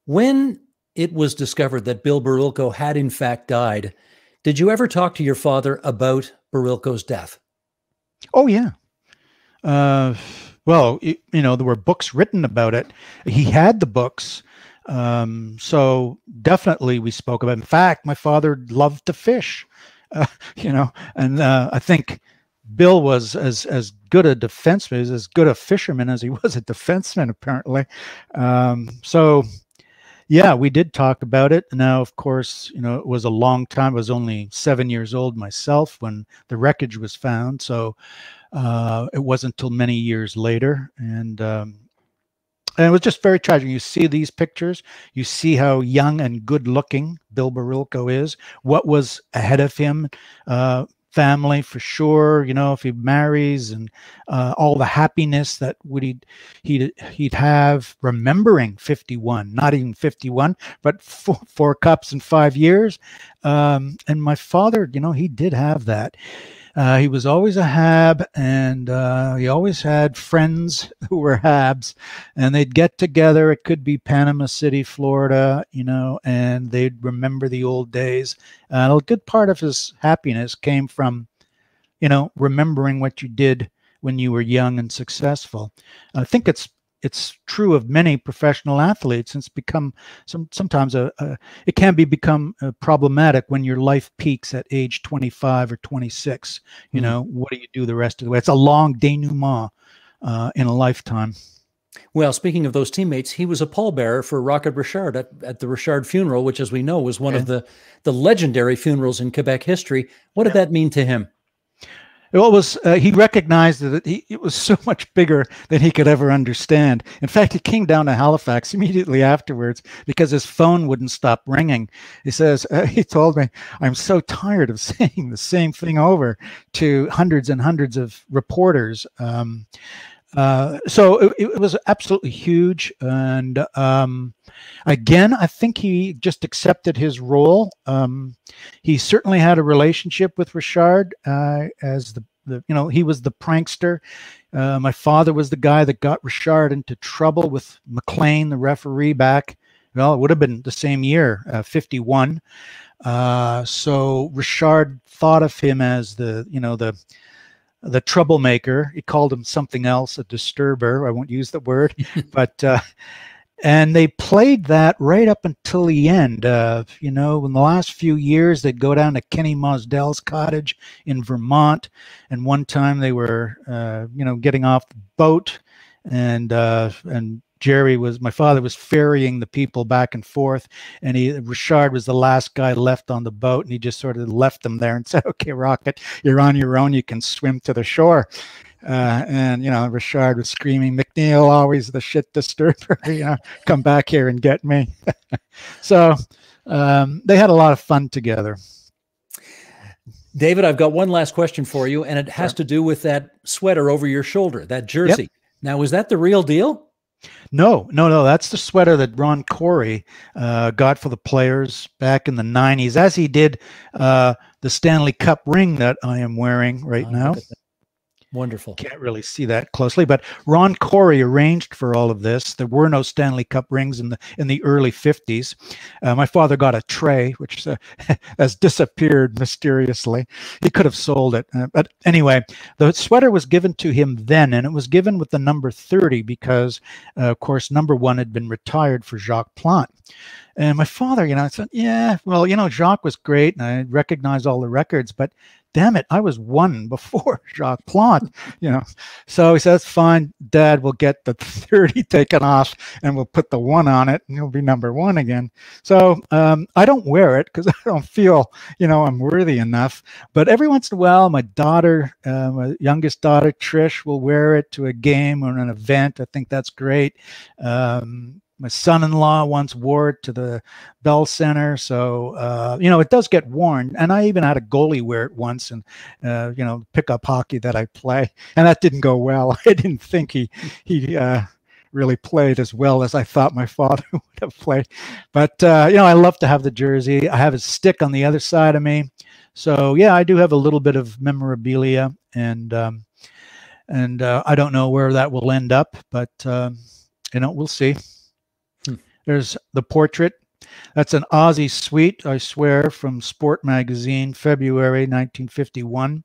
When it was discovered that Bill Barilko had in fact died, did you ever talk to your father about Barilko's death? Oh yeah. Uh, well, you, know, there were books written about it. He had the books. Um, so definitely we spoke about. It. In fact, my father loved to fish, uh, [laughs] you know, and uh, I think Bill was as as good a defenseman, as good a fisherman as he was a defenseman, apparently. Um, so yeah, we did talk about it. Now, of course, you know, it was a long time. I was only seven years old myself when the wreckage was found. So uh, it wasn't until many years later. And, um, and it was just very tragic. You see these pictures, you see how young and good looking Bill Barilko is, what was ahead of him. Uh, family for sure. You know, if he marries and uh, all the happiness that would he he'd he'd have remembering 51, not even 51, but four, four cups in five years. Um, and my father, you know, he did have that. Uh, he was always a Hab, and uh, he always had friends [laughs] who were Habs, and they'd get together. It could be Panama City, Florida, you know, and they'd remember the old days. And a good part of his happiness came from, you know, remembering what you did when you were young and successful. I think it's it's true of many professional athletes. It's become some sometimes a, a it can be become uh, problematic when your life peaks at age 25 or 26. You mm know, what do you do the rest of the way? It's a long denouement uh, in a lifetime. Well, speaking of those teammates, he was a pallbearer for Rocket Richard at, at the Richard funeral, which, as we know, was one of the the legendary funerals in Quebec history. What did that mean to him? It was uh, he recognized that he, it was so much bigger than he could ever understand. In fact, he came down to Halifax [laughs] immediately afterwards because his phone wouldn't stop ringing. He says uh, he told me, "I'm so tired of [laughs] saying the same thing over to hundreds and hundreds of reporters." Um, uh, so it, it, was absolutely huge, and um, again, I think he just accepted his role. Um, he certainly had a relationship with Richard uh, as the, the, you know, he was the prankster. Uh, my father was the guy that got Richard into trouble with McLean, the referee, back. Well, it would have been the same year, uh, 51. Uh, so Richard thought of him as the, you know, the the troublemaker. He called him something else, a disturber. I won't use the word, [laughs] but uh, and they played that right up until the end. Uh, you know, in the last few years, they'd go down to Kenny Mosdell's cottage in Vermont, and one time they were, uh, you know, getting off the boat, and uh, and Gerry was my father was ferrying the people back and forth, and he Richard was the last guy left on the boat, and he just sort of left them there and said, [laughs] "Okay, Rocket, you're on your own. You can swim to the shore." Uh, and you know, Richard was screaming, "McNeil, always the shit disturber. [laughs] you know, come back here and get me." [laughs] so um, they had a lot of fun together. David, I've got one last question for you, and it has sure. to do with that sweater over your shoulder, that jersey. Yep. Now, is that the real deal? No, no, no. That's the sweater that Ron Corey uh, got for the players back in the 90s, as he did uh, the Stanley Cup ring that I am wearing right oh, now. Wonderful. Can't really see that closely, but Ron Corey arranged for all of this. There were no Stanley Cup rings in the in the early 50s. Uh, my father got a tray, which uh, [laughs] has disappeared mysteriously. He could have sold it, uh, but anyway, the sweater was given to him then, and it was given with the number 30 because, uh, of course, number one had been retired for Jacques Plante. And my father, you know, I said, yeah, well, you know, Jacques was great, and I recognize all the records, but damn it, I was one [laughs] before Jacques Plante, you know. So he says, fine, dad, we'll get the [laughs] 30 taken off and we'll put the one on it and you'll be number one again. So um, I don't wear it because [laughs] I don't feel, you know, I'm worthy enough. But every once in a while, my daughter, uh, my youngest daughter, Trish, will wear it to a game or an event. I think that's great. Um, my son-in-law once wore it to the Bell Center, so uh, you know it does get worn. And I even had a goalie wear it once, and uh, you know pickup hockey that I play, and that didn't go well. [laughs] I didn't think he he uh, really played as well as I thought my father [laughs] would have played. But uh, you know, I love to have the jersey. I have his stick on the other side of me, so yeah, I do have a little bit of memorabilia, and um, and uh, I don't know where that will end up, but um, you know, we'll see. Hmm. There's the portrait. That's an Ozzie Sweet, I swear, from Sport Magazine, February 1951.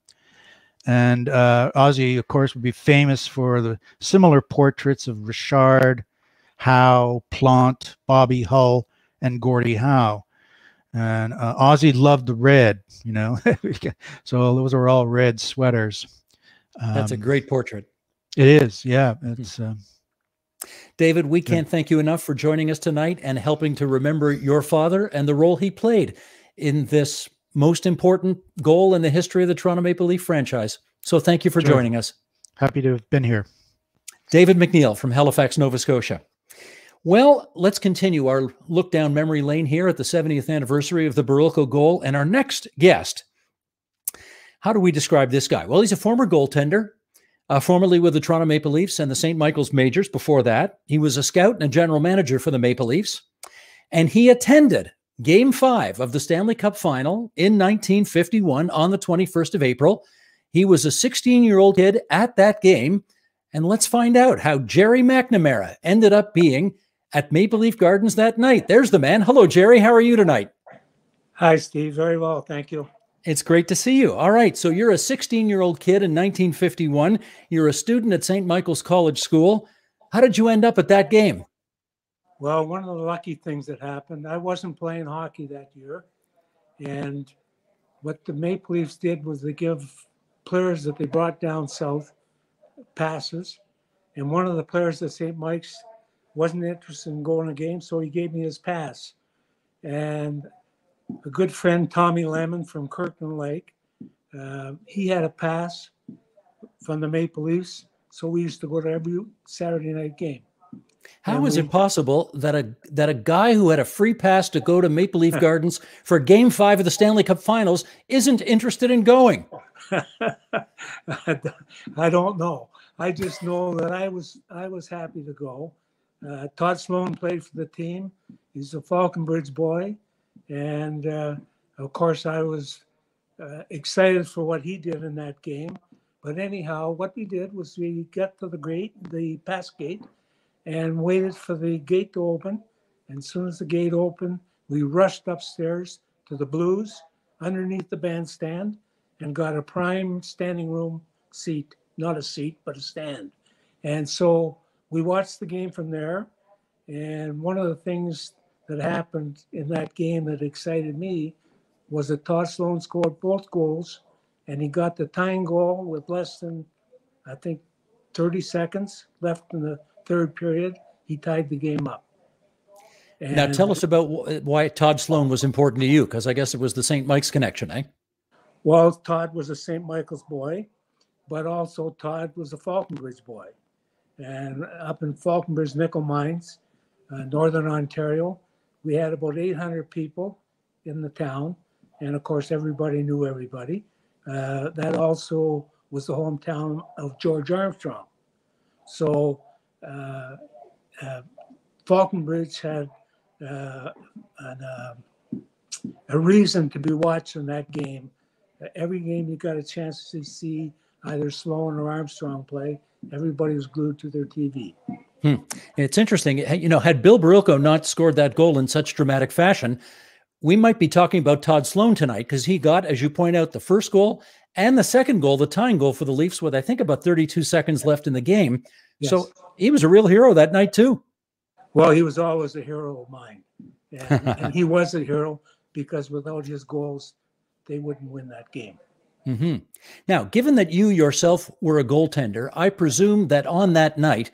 And uh, Ozzie, of course, would be famous for the similar portraits of Richard, Howe, Plante, Bobby Hull, and Gordie Howe. And uh, Ozzie loved the red, you know. [laughs] so those are all red sweaters. That's a Um, great portrait. It is, yeah. It's uh, David, we can't thank you enough for joining us tonight and helping to remember your father and the role he played in this most important goal in the history of the Toronto Maple Leaf franchise. So thank you for Sure. joining us. happy to have been here. David McNeil from Halifax, Nova Scotia. Well, let's continue our look down memory lane here at the 70th anniversary of the Barilko goal. And our next guest, how do we describe this guy? Well, he's a former goaltender, uh, formerly with the Toronto Maple Leafs and the St. Michael's Majors before that. He was a scout and a general manager for the Maple Leafs. And he attended game five of the Stanley Cup final in 1951 on the 21st of April. He was a 16 year old kid at that game. And let's find out how Gerry McNamara ended up being at Maple Leaf Gardens that night. There's the man. Hello, Gerry. How are you tonight? Hi, Steve. Very well. Thank you. It's great to see you. All right. So you're a 16 year old kid in 1951. You're a student at St. Michael's College School. How did you end up at that game? Well, one of the lucky things that happened, I wasn't playing hockey that year. And what the Maple Leafs did was they give players that they brought down south passes. And one of the players at St. Mike's wasn't interested in going a game, so he gave me his pass. And a good friend, Tommy Lemon from Kirkland Lake, uh, he had a pass from the Maple Leafs. So we used to go to every Saturday night game. How And is we- it possible that a that a guy who had a free pass to go to Maple Leaf [laughs] Gardens for Game Five of the Stanley Cup Finals isn't interested in going? [laughs] I don't know. I just know that I was I was happy to go. Uh, Tod Sloan played for the team. He's a Falconbridge boy, and uh, of course I was uh, excited for what he did in that game. But anyhow, what we did was we got to the gate, the pass gate, and waited for the gate to open. And as soon as the gate opened, we rushed upstairs to the Blues underneath the bandstand and got a prime standing room seat, not a seat, but a stand. And so we watched the game from there. And one of the things that happened in that game that excited me was that Tod Sloan scored both goals and he got the tying goal with less than, I think, 30 seconds left in the third period. He tied the game up. now tell us about why Tod Sloan was important to you, because I guess it was the St. Mike's connection, eh? Well, Tod was a St. Michael's boy, but also Tod was a Falconbridge boy. And up in Falconbridge Nickel Mines, uh, Northern Ontario, we had about 800 people in the town. And of course, everybody knew everybody. Uh, that also was the hometown of George Armstrong. So uh, uh, Falconbridge had uh, an, uh, a reason to be watching that game. Every game you got a chance to see either Sloan or Armstrong play, everybody was glued to their TV. Hmm. It's interesting. You know, had Bill Barilko not scored that goal in such dramatic fashion, we might be talking about Tod Sloan tonight because he got, as you point out, the first goal and the second goal, the tying goal for the Leafs, with I think about 32 seconds left in the game. So he was a real hero that night too. Well, he was always a hero of mine. And, [laughs] and he was a hero because without his goals, they wouldn't win that game. hmm Now, given that you yourself were a goaltender, I presume that on that night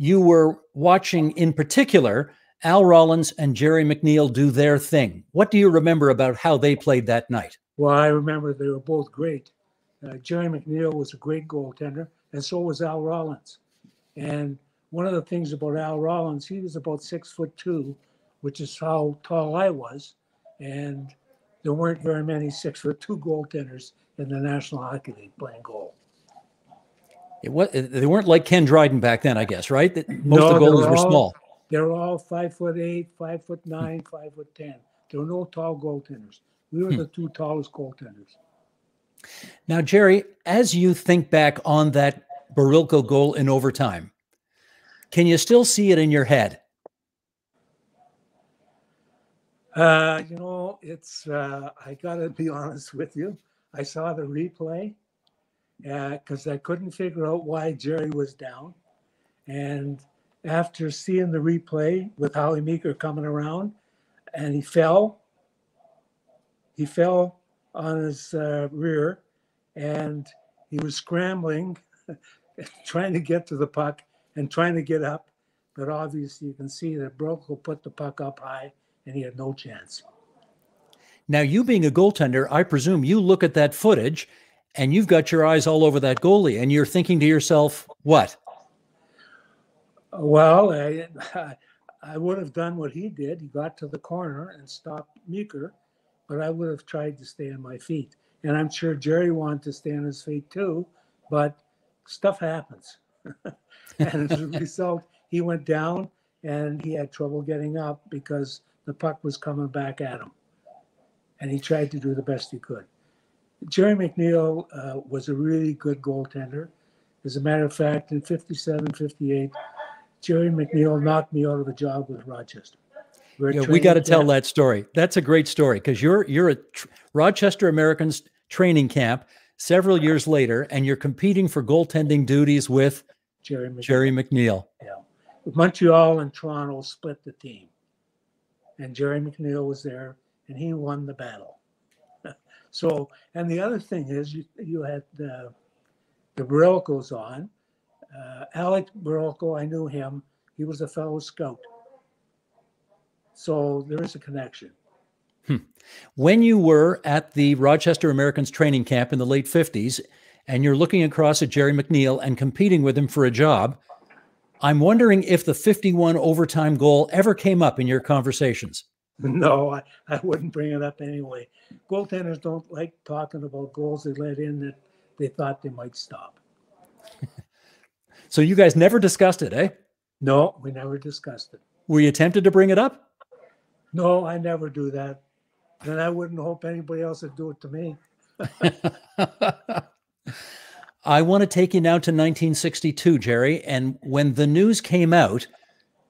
you were watching in particular Al Rollins and Gerry McNeil do their thing. What do you remember about how they played that night? Well, I remember they were both great. Uh, Gerry McNeil was a great goaltender, and so was Al Rollins. And one of the things about Al Rollins, he was about six foot two, which is how tall I was. And there weren't very many six foot two goaltenders in the National Hockey League playing goal. It was, they weren't like Ken Dryden back then, I guess, right? That Most No, of the goalies were all- small. They were all five foot eight, five foot nine, five foot ten. There were no tall goaltenders. We were Hmm. the two tallest goaltenders. Now, Gerry, as you think back on that Barilko goal in overtime, can you still see it in your head? Uh, you know, it's uh, I gotta be [laughs] honest with you. I saw the replay because I couldn't figure out why Gerry was down, and after seeing the replay with Howie Meeker coming around, and he fell. He fell on his uh, rear, and he was scrambling, [laughs] trying to get to the puck and trying to get up. But obviously, you can see that Barilko put the puck up high, and he had no chance. Now, you being a goaltender, I presume you look at that footage and you've got your eyes all over that goalie and you're thinking to yourself, what? Well, I, I would have done what he did. He got to the corner and stopped Meeker, but I would have tried to stay on my feet. And I'm sure Gerry wanted to stay on his feet too, but stuff happens. [laughs] and as a result, he went down and he had trouble getting up because the puck was coming back at him. And he tried to do the best he could. Gerry McNeil uh, was a really good goaltender. As a matter of fact, in 57, 58, Gerry McNeil knocked me out of a job with Rochester. We're Yeah, we got to tell that story. That's a great story because you're you're at tr- Rochester Americans training camp several years later, and you're competing for goaltending duties with Gerry McNeil. Gerry McNeil. Yeah. Montreal and Toronto split the team. And Gerry McNeil was there and he won the battle. So, and the other thing is you, you had the, the Barilkos on. Uh, Alec Barilko, I knew him. He was a fellow scout. So there is a connection. When you were at the Rochester Americans training camp in the late 50s, and you're looking across at Gerry McNeil and competing with him for a job, I'm wondering if the 51 overtime goal ever came up in your conversations. [laughs] No, I, I wouldn't bring it up anyway. Goaltenders don't like talking about goals they let in that they thought they might stop. [laughs] So you guys never discussed it, eh? No, we never discussed it. Were you tempted to bring it up? No, I never do that. And I wouldn't hope anybody else would do it to me. [laughs] I want to take you now to 1962, Gerry. And when the news came out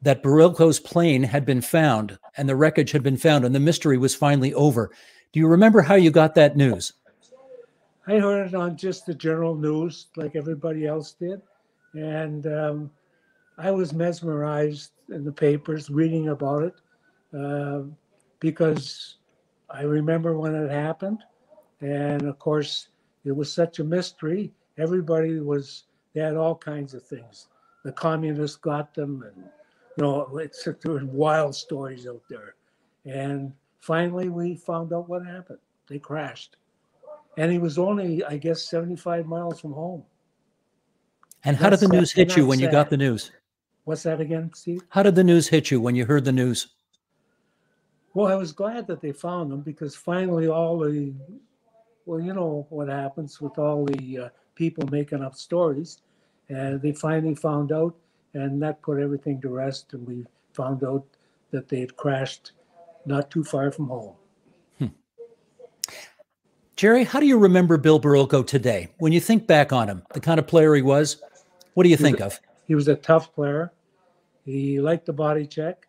that Barilko's plane had been found and the wreckage had been found and the mystery was finally over, do you remember how you got that news? I heard it on just the general news, like everybody else did. And um, I was mesmerized in the papers reading about it uh, because I remember when it happened. And of course, it was such a mystery. Everybody was, they had all kinds of things. The communists got them, and, you know, it's, there were wild stories out there. And finally, we found out what happened. They crashed. And he was only, I guess, 75 miles from home. And how did the news hit you That's when you got the news? What's that again, Steve? How did the news hit you when you heard the news? Well, I was glad that they found them because finally all the, well, you know what happens with all the uh, people making up stories. And they finally found out, and that put everything to rest. And we found out that they had crashed not too far from home. Gerry, how do you remember Bill Barilko today? When you think back on him, the kind of player he was, what do you think of? He was a tough player. He liked the body check.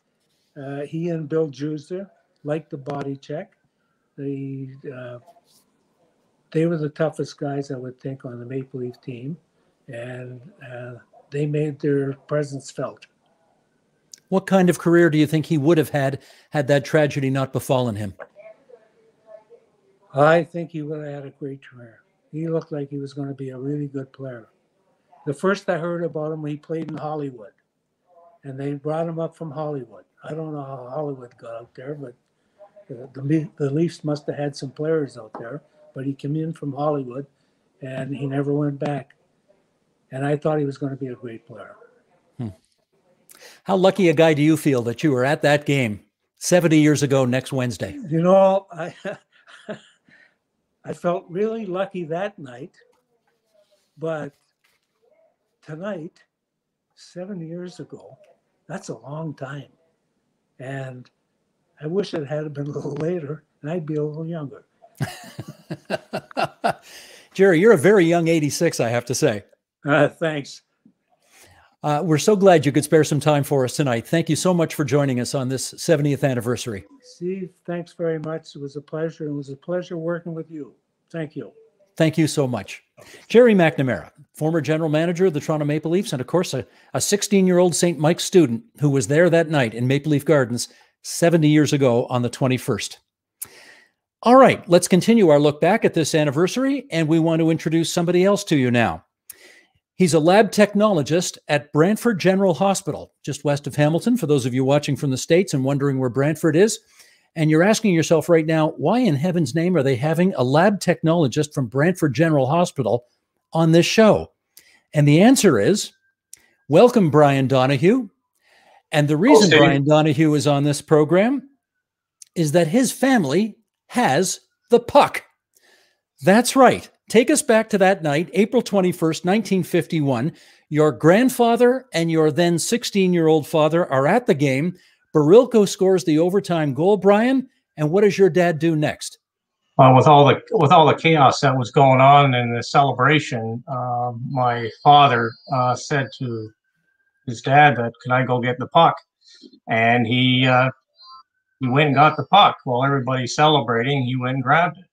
Uh, he and Bill Juzda liked the body check. They uh, they were the toughest guys I would think on the Maple Leaf team, and uh, they made their presence felt. What kind of career do you think he would have had had that tragedy not befallen him? I think he would have had a great career. He looked like he was going to be a really good player. The first I heard about him, he played in Hollywood, and they brought him up from Hollywood. I don't know how Hollywood got out there, but the, the, the Leafs must have had some players out there. But he came in from Hollywood, and he never went back. And I thought he was going to be a great player. Hmm. How lucky a guy do you feel that you were at that game 70 years ago next Wednesday? You know, I [laughs] I felt really lucky that night, but tonight, seven years ago, that's a long time. And I wish it had been [laughs] a little later and I'd be a little younger. [laughs] Gerry, you're a very young 86, I have to say. Uh, thanks. Uh, we're so glad you could spare some time for us tonight. Thank you so much for joining us on this 70th anniversary. Steve, thanks very much. It was a pleasure. It was a pleasure working with you. Thank you. Thank you so much. Gerry McNamara, former general manager of the Toronto Maple Leafs, and of course, a 16 year old St. Mike's student who was there that night in Maple Leaf Gardens 70 years ago on the 21st. All right, let's continue our look back at this anniversary, and we want to introduce somebody else to you now. He's a lab technologist at Brantford General Hospital, just west of Hamilton, for those of you watching from the States and wondering where Brantford is. And you're asking yourself right now, why in heaven's name are they having a lab technologist from Brantford General Hospital on this show? And the answer is welcome, Brian Donahue. And the reason Brian Donahue is on this program is that his family has the puck. That's right. Take us back to that night, April 21st, 1951. Your grandfather and your then 16 year old father are at the game. Barilko scores the overtime goal, Brian. And what does your dad do next? Uh, with all the with all the chaos that was going on in the celebration, uh, my father uh, said to his dad that, "Can I go get the puck?" And he uh, he went and got the puck while everybody's celebrating. He went and grabbed it.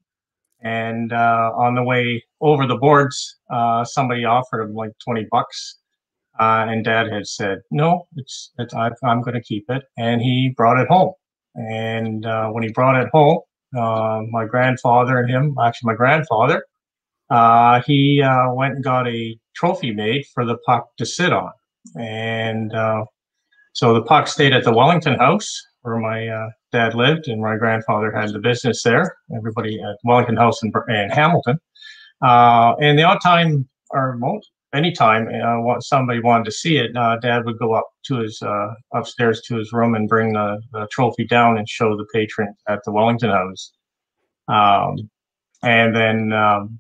And uh, on the way over the boards, uh, somebody offered him like 20 bucks. Uh, and dad had said, no, it's, it's I, am going to keep it. And he brought it home. And uh, when he brought it home, uh, my grandfather and him, actually my grandfather, uh, he went and got a trophy made for the puck to sit on. And so the puck stayed at the Wellington House where my uh, dad lived, and my grandfather had the business there. Everybody at Wellington House in, in Hamilton. Uh, and the odd time, or most anytime uh, somebody wanted to see it, uh, Dad would go up to his uh, upstairs to his room and bring the, the, trophy down and show the patron at the Wellington House. Um, and then um,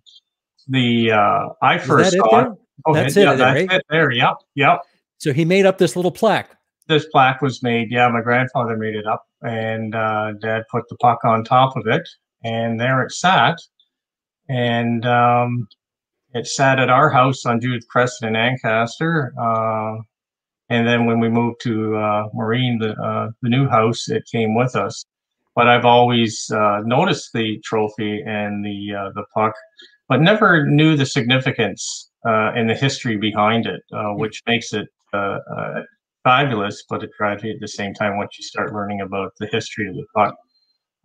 the uh, I first saw it. Oh, that's it, yeah, that's right? it there. Yep, yep. So he made up this little plaque this plaque was made. Yeah, my grandfather made it up, and uh, Dad put the puck on top of it, and there it sat. And um, it sat at our house on Judith Crescent in Ancaster. Uh, and then when we moved to uh, Marine, the uh, the new house, it came with us. But I've always uh, noticed the trophy and the uh, the puck, but never knew the significance and the history behind it, which makes it fabulous, but a tragedy at the same time once you start learning about the history of the puck.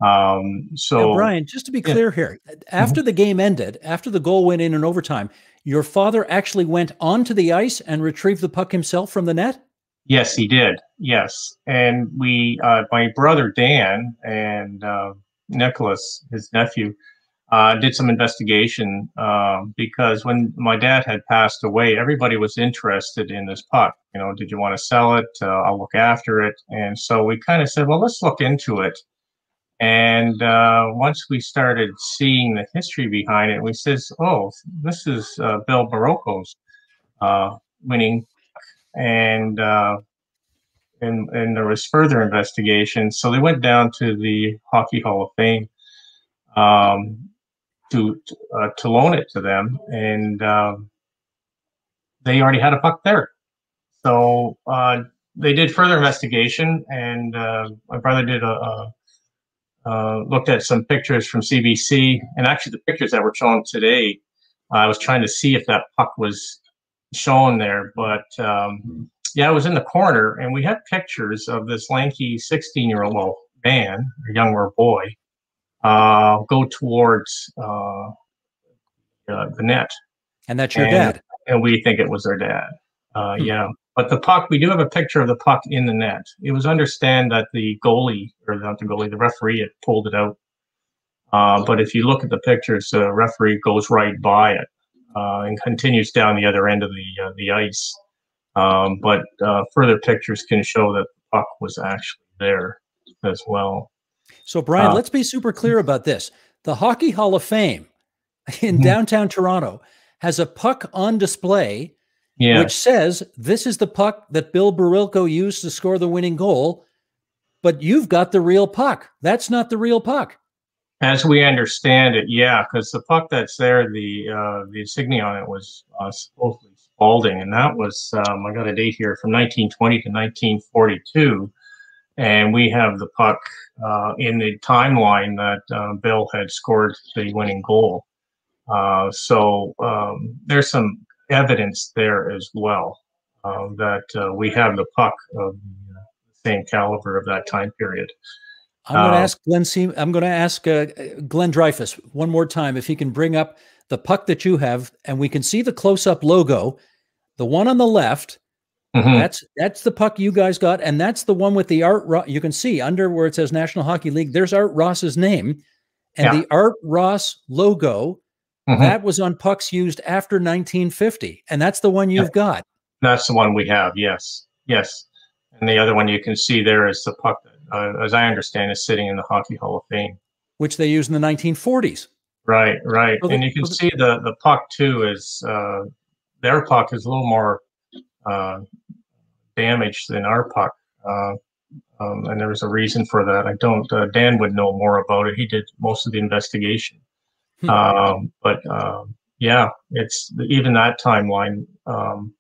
Um, so, now, Brian, just to be clear yeah. here, after mm-hmm. the game ended, after the goal went in in overtime, your father actually went onto the ice and retrieved the puck himself from the net. Yes, he did. Yes, and we, uh, my brother Dan and uh, Nicholas, his nephew, uh, did some investigation um, because when my dad had passed away, everybody was interested in this puck. You know, did you want to sell it? Uh, I'll look after it. And so we kind of said, well, let's look into it. And uh, once we started seeing the history behind it, we says, oh, this is uh, Bill Barilko's uh, winning. And, uh, and, and there was further investigation. So they went down to the Hockey Hall of Fame. Um, to uh, to loan it to them, and um, they already had a puck there. So uh, they did further investigation, and uh, my brother did a, a uh, looked at some pictures from CBC, and actually the pictures that were shown today. I was trying to see if that puck was shown there, but um, yeah, it was in the corner, and we had pictures of this lanky 16-year-old man, a younger boy, uh, go towards uh, uh, the net. And that's your and, dad. And we think it was our dad. Uh, hmm. Yeah. But the puck, we do have a picture of the puck in the net. It was understand that the goalie, or not the goalie, the referee had pulled it out. Uh, but if you look at the pictures, the referee goes right by it uh, and continues down the other end of the uh, the ice. Um, but uh, further pictures can show that the puck was actually there as well. So, Brian, uh, let's be super clear about this. The Hockey Hall of Fame [laughs] in mm-hmm. downtown Toronto has a puck on display Yeah. which says this is the puck that Bill Barilko used to score the winning goal, but you've got the real puck. That's not the real puck. As we understand it, yeah, because the puck that's there, the uh, the insignia on it was uh, supposedly Spalding, and that was um, I got a date here from 1920 to 1942, and we have the puck uh, in the timeline that uh, Bill had scored the winning goal. Uh, so um, there's some evidence there as well uh, that uh, we have the puck of the same caliber of that time period. I'm going to Uh, ask Glenn. Se- I'm going to ask uh, Glenn Dreyfus one more time if he can bring up the puck that you have, and we can see the close-up logo, the one on the left. Mhm. That's that's the puck you guys got, and that's the one with the Art. Ro- you can see under where it says National Hockey League. There's Art Ross's name, and Yeah. the Art Ross logo. Mhm. That was on pucks used after 1950, and that's the one you've got. That's the one we have. Yes, yes. And the other one you can see there is the puck that, uh, as I understand, is sitting in the Hockey Hall of Fame. which they used in the 1940s. Right, right. And the- you can the- see the the puck too is uh, their puck is a little more uh, damaged than our puck. Uh, um, and there was a reason for that. I don't. Uh, Dan would know more about it. He did most of the investigation. Hmm. Um, but um, yeah, it's even that timeline um,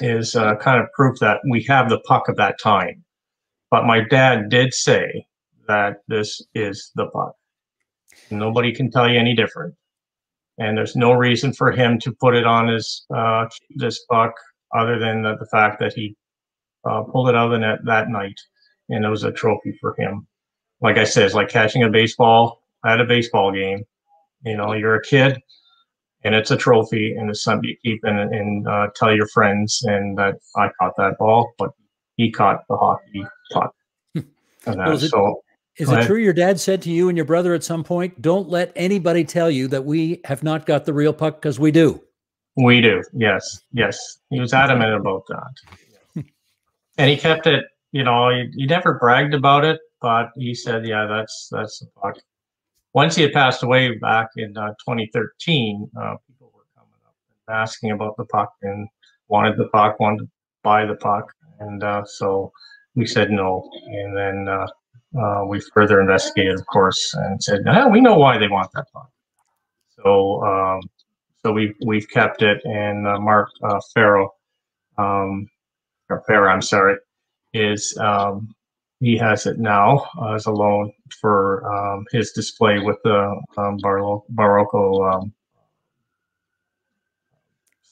is uh, kind of proof that we have the puck of that time. But my dad did say that this is the puck. Nobody can tell you any different. And there's no reason for him to put it on his uh, this puck other than the, the fact that he uh, pulled it out of the net that night, and it was a trophy for him. Like I said, it's like catching a baseball at a baseball game. You know, you're a kid, and it's a trophy, and it's something you keep and, and uh, tell your friends. And that I caught that ball, but he caught the hockey puck. and that, Well, is it- so Is it true your dad said to you and your brother at some point, don't let anybody tell you that we have not got the real puck because we do? We do, yes, yes. He was adamant about that, and he kept it. You know, he, he never bragged about it, but he said, "Yeah, that's that's the puck." Once he had passed away back in uh, 2013, uh, people were coming up and asking about the puck and wanted the puck, wanted to buy the puck, and uh, so we said no. And then uh, uh, we further investigated, of course, and said, "Ah, "We know why they want that puck." So um, so we've we've kept it, and uh, Mark uh, Farrow, um, or Farrow, I'm sorry, is um, he has it now uh, as a loan for um, his display with the um, Barlo- Barilko um,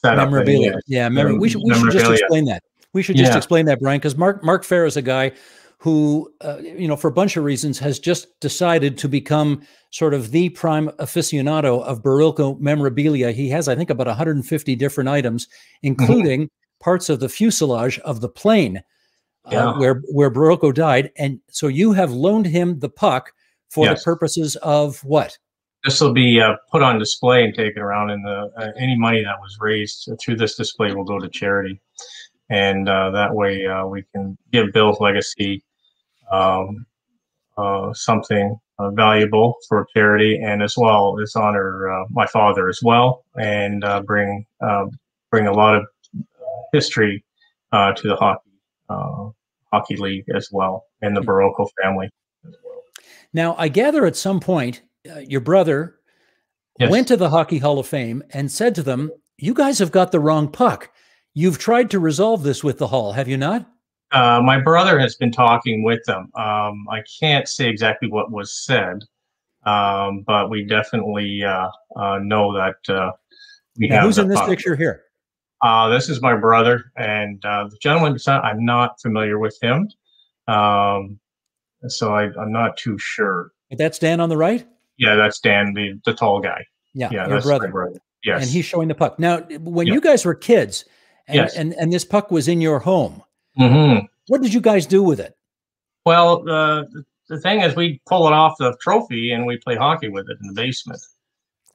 memorabilia. Yeah, we should we should just explain that. We should just Yeah. explain that, Brian, because Mark Mark Fair is a guy who, uh, you know, for a bunch of reasons, has just decided to become sort of the prime aficionado of Barilko memorabilia. He has, I think, about 150 different items, [laughs] including parts of the fuselage of the plane uh, Yeah. where where Barilko died. And so you have loaned him the puck for Yes. the purposes of what? This will be uh, put on display and taken around, and the uh, any money that was raised through this display will go to charity, and uh, that way uh, we can give Bill's legacy um, uh, something uh, valuable for charity, and as well as honor uh, my father as well, and uh, bring um bring a lot of uh, history uh, to the hockey uh, hockey league as well, and the Barilko family. Now, I gather at some point uh, your brother Yes. went to the Hockey Hall of Fame and said to them, "You guys have got the wrong puck. You've tried to resolve this with the Hall, have you not?" Uh, my brother has been talking with them. Um, I can't say exactly what was said, um, but we definitely uh, uh, know that uh, we Now, have. who's in this picture here? Uh, this is my brother, and uh, the gentleman. beside- I'm not familiar with him, um, so I, I'm not too sure. But that's Dan on the right. Yeah, that's Dan, the, the tall guy. Yeah, yeah, your that's brother. my brother. Yes, and he's showing the puck. Now, when Yeah. you guys were kids, and, Yes. and and this puck was in your home, hmm what did you guys do with it? Well, uh, the, thing is, we pull it off the trophy and we play hockey with it in the basement,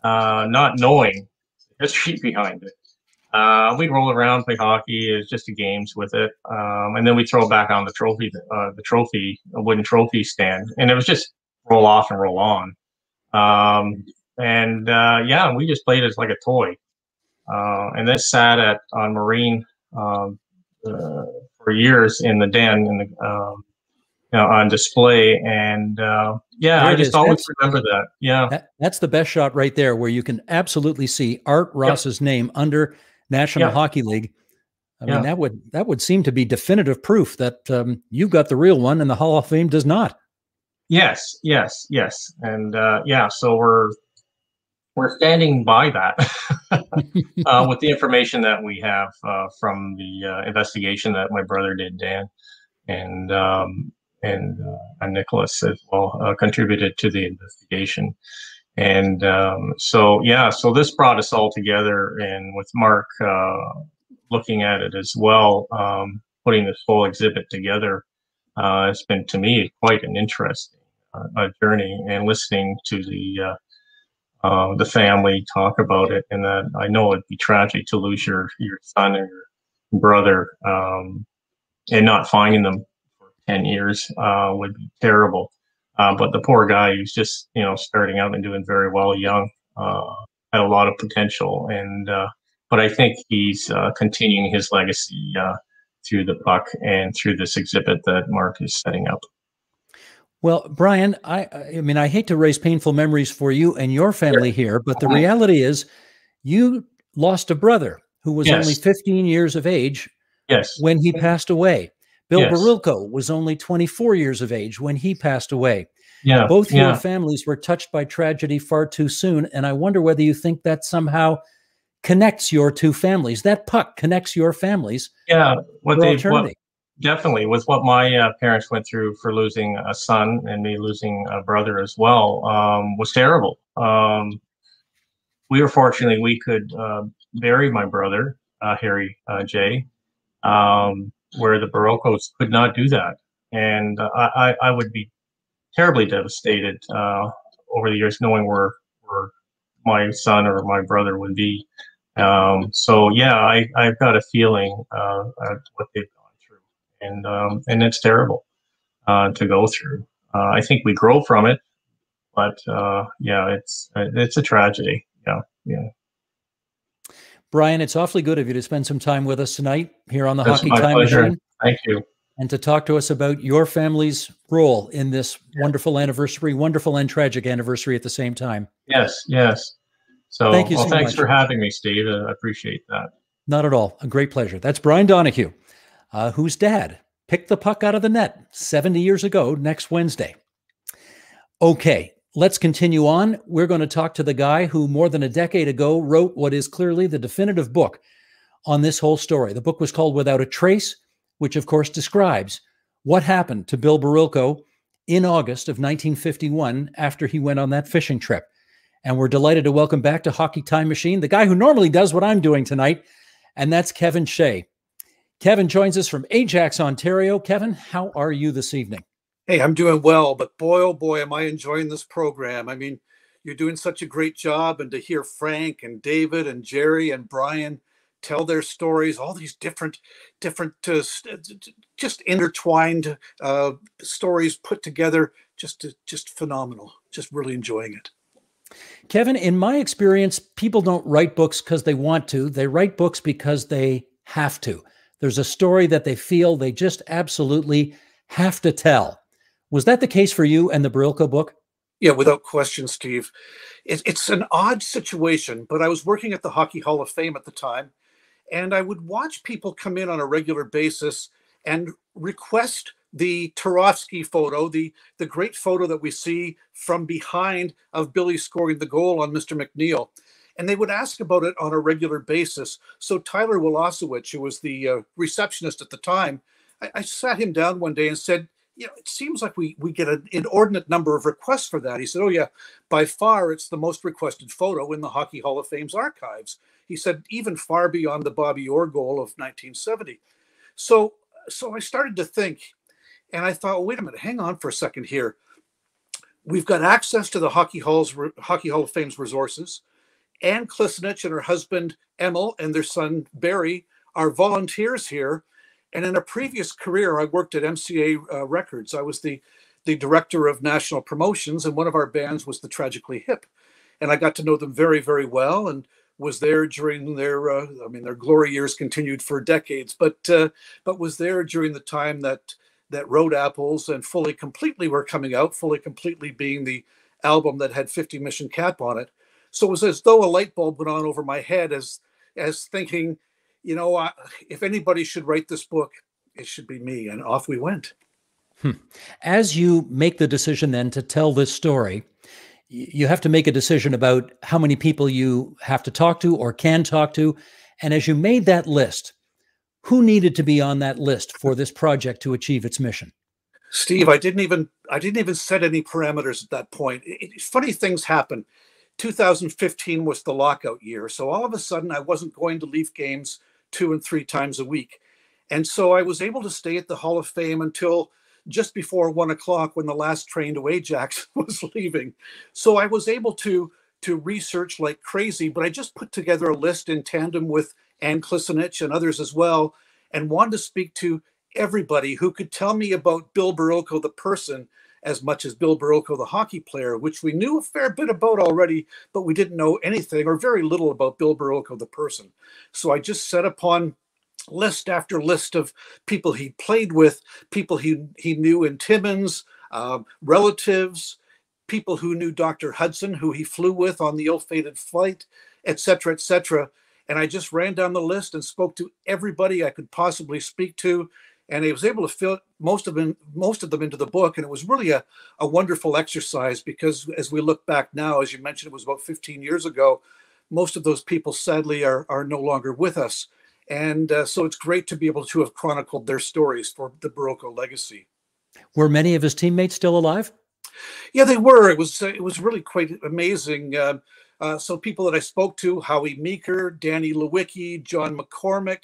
uh, not knowing the history [laughs] behind it. Uh, we'd roll around, play hockey. It's just the games with it, um, and then we throw it back on the trophy, uh, the trophy, a wooden trophy stand, and it was just roll off and roll on. Um, and uh, yeah, we just played it as like a toy. uh, and this sat at on Marine um, uh, for years in the den in the um, you know, on display. And uh, yeah, There I just is. always That's- remember that. Yeah. That, that's the best shot right there, where you can absolutely see Art Ross's name under National Yeah. Hockey League. I mean, that would that would seem to be definitive proof that um, you've got the real one, and the Hall of Fame does not. Yes, yes, yes, and uh, yeah. So we're we're standing by that [laughs] uh, with the information that we have uh, from the uh, investigation that my brother did, Dan, and um, and uh, and Nicholas as well uh, contributed to the investigation. And um, so yeah, so this brought us all together, and with Mark uh, looking at it as well, um, putting this whole exhibit together, uh, it's been to me quite an interesting journey, and listening to the uh, uh, the family talk about it, and that I know it'd be tragic to lose your your son and your brother, um, and not finding them for ten years uh, would be terrible. Uh, but the poor guy who's just you know starting out and doing very well young uh, had a lot of potential, and uh, but I think he's uh, continuing his legacy uh, through the puck and through this exhibit that Mark is setting up. Well, Brian, I I mean, I hate to raise painful memories for you and your family here, but the uh-huh. reality is, you lost a brother who was only 15 years of age Yes. when he passed away. Bill Yes. Barilko was only 24 years of age when he passed away. Yeah, Both yeah. your families were touched by tragedy far too soon. And I wonder whether you think that somehow connects your two families. That puck connects your families. Yeah, what they eternity. what, definitely with what my uh, parents went through for losing a son and me losing a brother as well um, was terrible. Um, we were fortunately we could uh, bury my brother uh, Harry uh, J, um, where the Barilkos could not do that, and uh, I, I would be terribly devastated uh, over the years knowing where where my son or my brother would be. Um, so yeah, I, I've got a feeling at what they've and um, and it's terrible uh, to go through. Uh, I think we grow from it, but uh, yeah, it's it's a tragedy. Yeah, yeah. Brian, it's awfully good of you to spend some time with us tonight here on the That's Hockey my Time pleasure. Machine Thank you. and to talk to us about your family's role in this wonderful anniversary, wonderful and tragic anniversary at the same time. Yes, yes. So Thank you well, so thanks much. for having me, Steve. I appreciate that. Not at all. A great pleasure. That's Brian Donahue, uh, whose dad picked the puck out of the net 70 years ago next Wednesday. Okay, let's continue on. We're going to talk to the guy who, more than a decade ago, wrote what is clearly the definitive book on this whole story. The book was called Without a Trace, which, of course, describes what happened to Bill Barilko in August of 1951 after he went on that fishing trip. And we're delighted to welcome back to Hockey Time Machine the guy who normally does what I'm doing tonight, and that's Kevin Shea. Kevin joins us from Ajax, Ontario. Kevin, how are you this evening? Hey, I'm doing well, but boy, oh boy, am I enjoying this program. I mean, you're doing such a great job, and to hear Frank and David and Jerry and Brian tell their stories, all these different, different, uh, st- just intertwined uh, stories put together, just, just phenomenal. Just really enjoying it. Kevin, in my experience, people don't write books because they want to. They write books because they have to. There's a story that they feel they just absolutely have to tell. Was that the case for you and the Barilko book? Yeah, without question, Steve. It, it's an odd situation, but I was working at the Hockey Hall of Fame at the time, and I would watch people come in on a regular basis and request the Turofsky photo, the, the great photo that we see from behind of Billy scoring the goal on Mr. McNeil. And they would ask about it on a regular basis. So Tyler Wolosewicz, who was the uh, receptionist at the time, I, I sat him down one day and said, you know, it seems like we we get an inordinate number of requests for that. He said, "Oh yeah, by far it's the most requested photo in the Hockey Hall of Fame's archives." He said, even far beyond the Bobby Orr goal of 1970. So so I started to think, and I thought, wait a minute, hang on for a second here. We've got access to the Hockey Hall's Hockey Hall of Fame's resources. Ann Klisanich and her husband Emil and their son Barry are volunteers here. And in a previous career, I worked at MCA uh, Records. I was the, the director of national promotions, and one of our bands was the Tragically Hip. And I got to know them very, very well. And was there during their uh, I mean their glory years continued for decades, but uh, but was there during the time that that Road Apples and Fully Completely were coming out. Fully Completely being the album that had 50 Mission Cap on it. So it was as though a light bulb went on over my head as as thinking, you know, uh, if anybody should write this book, it should be me. And off we went. Hmm. As you make the decision then to tell this story, you have to make a decision about how many people you have to talk to or can talk to. And as you made that list, who needed to be on that list for this project to achieve its mission? Steve, I didn't even I didn't even set any parameters at that point. It, it, funny things happen. 2015 was the lockout year, so all of a sudden I wasn't going to Leaf games two and three times a week, and so I was able to stay at the Hall of Fame until just before one o'clock when the last train to Ajax [laughs] was leaving. So I was able to to research like crazy, but I just put together a list in tandem with Ann Klisanich and others as well, and wanted to speak to everybody who could tell me about Bill Barilko, the person, as much as Bill Barilko, the hockey player, which we knew a fair bit about already, but we didn't know anything or very little about Bill Barilko, the person. So I just set upon list after list of people he played with, people he, he knew in Timmins, uh, relatives, people who knew Dr. Hudson, who he flew with on the ill-fated flight, etc., etc. And I just ran down the list and spoke to everybody I could possibly speak to. And I was able to fit most of them, most of them into the book. And it was really a, a wonderful exercise because as we look back now, as you mentioned, it was about 15 years ago, most of those people sadly are, are no longer with us. And uh, so it's great to be able to have chronicled their stories for the Barilko legacy. Were many of his teammates still alive? Yeah, they were. It was uh, it was really quite amazing. Uh, uh, so people that I spoke to, Howie Meeker, Danny Lewicki, John McCormack.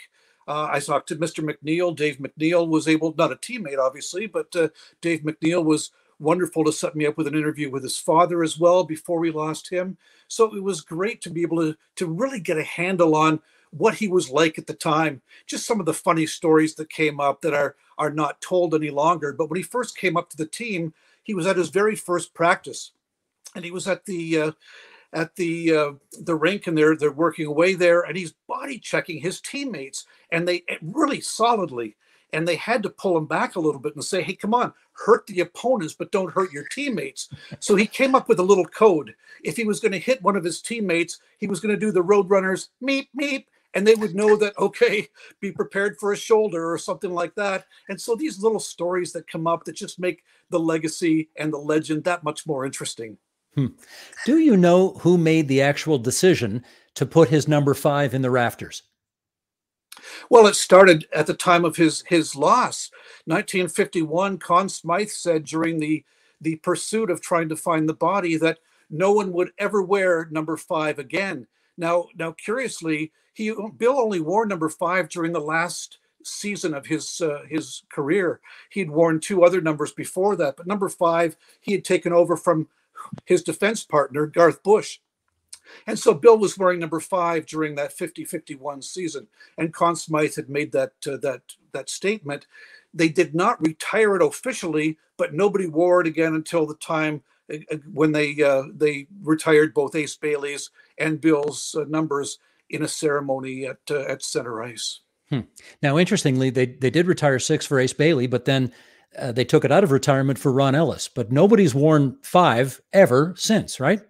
Uh, I talked to Mr. McNeil. Dave McNeil was able, not a teammate, obviously, but uh, Dave McNeil was wonderful to set me up with an interview with his father as well before we lost him. So it was great to be able to to really get a handle on what he was like at the time. Just some of the funny stories that came up that are are not told any longer. But when he first came up to the team, he was at his very first practice, and he was at the uh, at the uh, the rink, and they're they're working away there, and he's body checking his teammates, and they eh, really solidly. And they had to pull him back a little bit and say, "Hey, come on, hurt the opponents, but don't hurt your teammates." So he came up with a little code. If he was going to hit one of his teammates, he was going to do the Roadrunners meep meep, and they would know that okay be prepared for a shoulder or something like that and so these little stories that come up that just make the legacy and the legend that much more interesting hmm. do you know who made the actual decision to put his number five in the rafters well it started at the time of his his loss 1951 conn smythe said during the the pursuit of trying to find the body that no one would ever wear number five again now now curiously he Bill only wore number five during the last season of his uh, his career. He'd worn two other numbers before that, but number five he had taken over from his defense partner Garth Boesch. And so Bill was wearing number five during that 50-51 season, and Conn Smythe had made that uh, that that statement. They did not retire it officially, but nobody wore it again until the time uh, uh when they uh, they retired both Ace Bailey's and Bill's uh, numbers in a ceremony at uh, at center ice. Hmm. Now, interestingly, they they did retire six for Ace Bailey, but then uh, they took it out of retirement for Ron Ellis. But nobody's worn five ever since, right?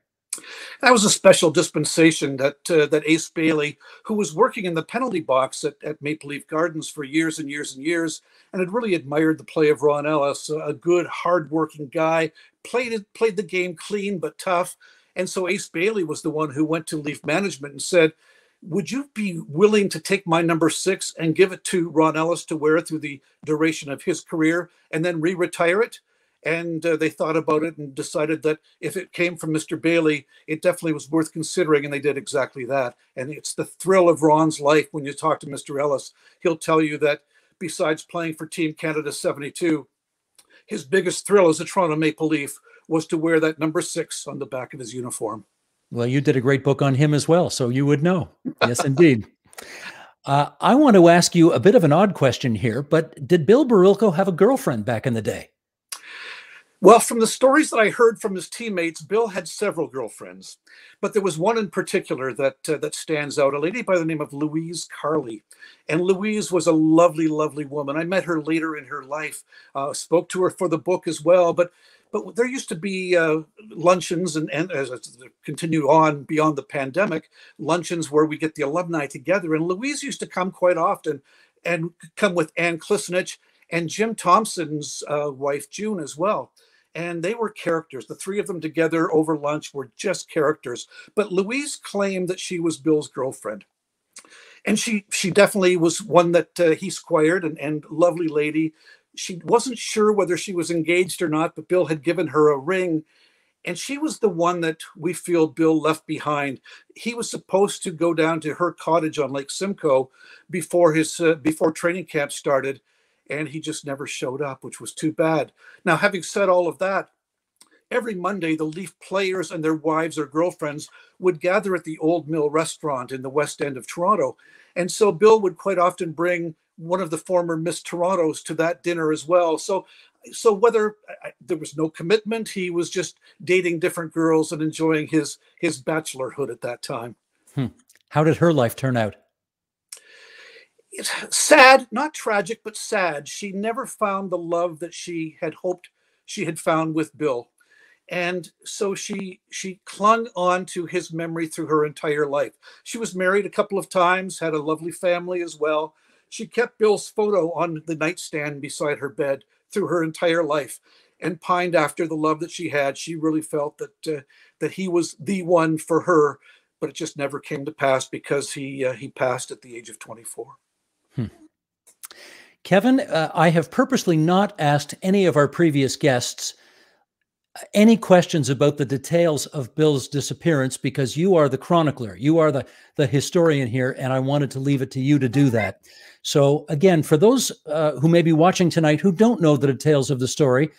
That was a special dispensation that uh, that Ace Bailey, who was working in the penalty box at, at Maple Leaf Gardens for years and years and years, and had really admired the play of Ron Ellis, a good, hardworking guy, played it, played the game clean but tough. And so Ace Bailey was the one who went to Leaf management and said, would you be willing to take my number six and give it to Ron Ellis to wear through the duration of his career and then re retire it? And uh, they thought about it and decided that if it came from Mr. Bailey, it definitely was worth considering. And they did exactly that. And it's the thrill of Ron's life when you talk to Mr. Ellis. He'll tell you that besides playing for Team Canada 72, his biggest thrill as a Toronto Maple Leaf was to wear that number six on the back of his uniform. Well, you did a great book on him as well, so you would know. [laughs] Yes, indeed. Uh, I want to ask you a bit of an odd question here, but did Bill Barilko have a girlfriend back in the day? Well, from the stories that I heard from his teammates, Bill had several girlfriends, but there was one in particular that uh, that stands out. A lady by the name of Louise Carley, and Louise was a lovely, lovely woman. I met her later in her life, uh, spoke to her for the book as well. But but there used to be uh, luncheons, and, and as continued on beyond the pandemic, luncheons where we get the alumni together. And Louise used to come quite often, and come with Ann Klisanich and Jim Thompson's uh, wife June as well and they were characters. The three of them together over lunch were just characters. But Louise claimed that she was Bill's girlfriend. And she she definitely was one that uh, he squired and, and lovely lady. She wasn't sure whether she was engaged or not, but Bill had given her a ring. And she was the one that we feel Bill left behind. He was supposed to go down to her cottage on Lake Simcoe before his uh, before training camp started and he just never showed up, which was too bad. Now, having said all of that, every Monday, the Leaf players and their wives or girlfriends would gather at the Old Mill restaurant in the West End of Toronto. And so Bill would quite often bring one of the former Miss Torontos to that dinner as well. So, so whether I, there was no commitment, he was just dating different girls and enjoying his his bachelorhood at that time. Hmm. How did her life turn out? it's sad, not tragic, but sad. She never found the love that she had hoped she had found with Bill. And so she she clung on to his memory through her entire life. She was married a couple of times, had a lovely family as well. She kept Bill's photo on the nightstand beside her bed through her entire life and pined after the love that she had. She really felt that uh, that he was the one for her, but it just never came to pass because he uh, he passed at the age of 24. Hmm. Kevin, uh, I have purposely not asked any of our previous guests uh, any questions about the details of Bill's disappearance because you are the chronicler, you are the the historian here, and I wanted to leave it to you to do that. So, again, for those uh, who may be watching tonight who don't know the details of the story,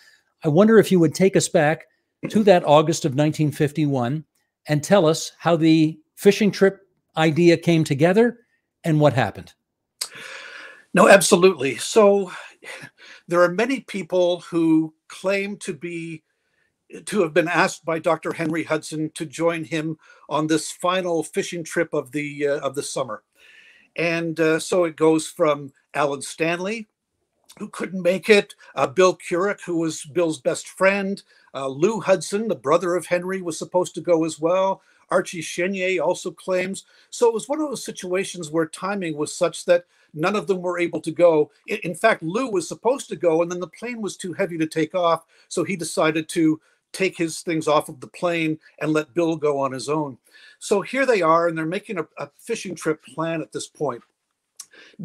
I wonder if you would take us back to that August of 1951 and tell us how the fishing trip idea came together and what happened. No, absolutely. So there are many people who claim to be to have been asked by Dr. Henry Hudson to join him on this final fishing trip of the uh, of the summer. And uh, so it goes from Allan Stanley, who couldn't make it, uh, Bill Kurek, who was Bill's best friend, uh, Lou Hudson, the brother of Henry, was supposed to go as well. Archie Chenier also claims. So it was one of those situations where timing was such that None of them were able to go. In fact, Lou was supposed to go, and then the plane was too heavy to take off. So he decided to take his things off of the plane and let Bill go on his own. So here they are, and they're making a, a fishing trip plan at this point.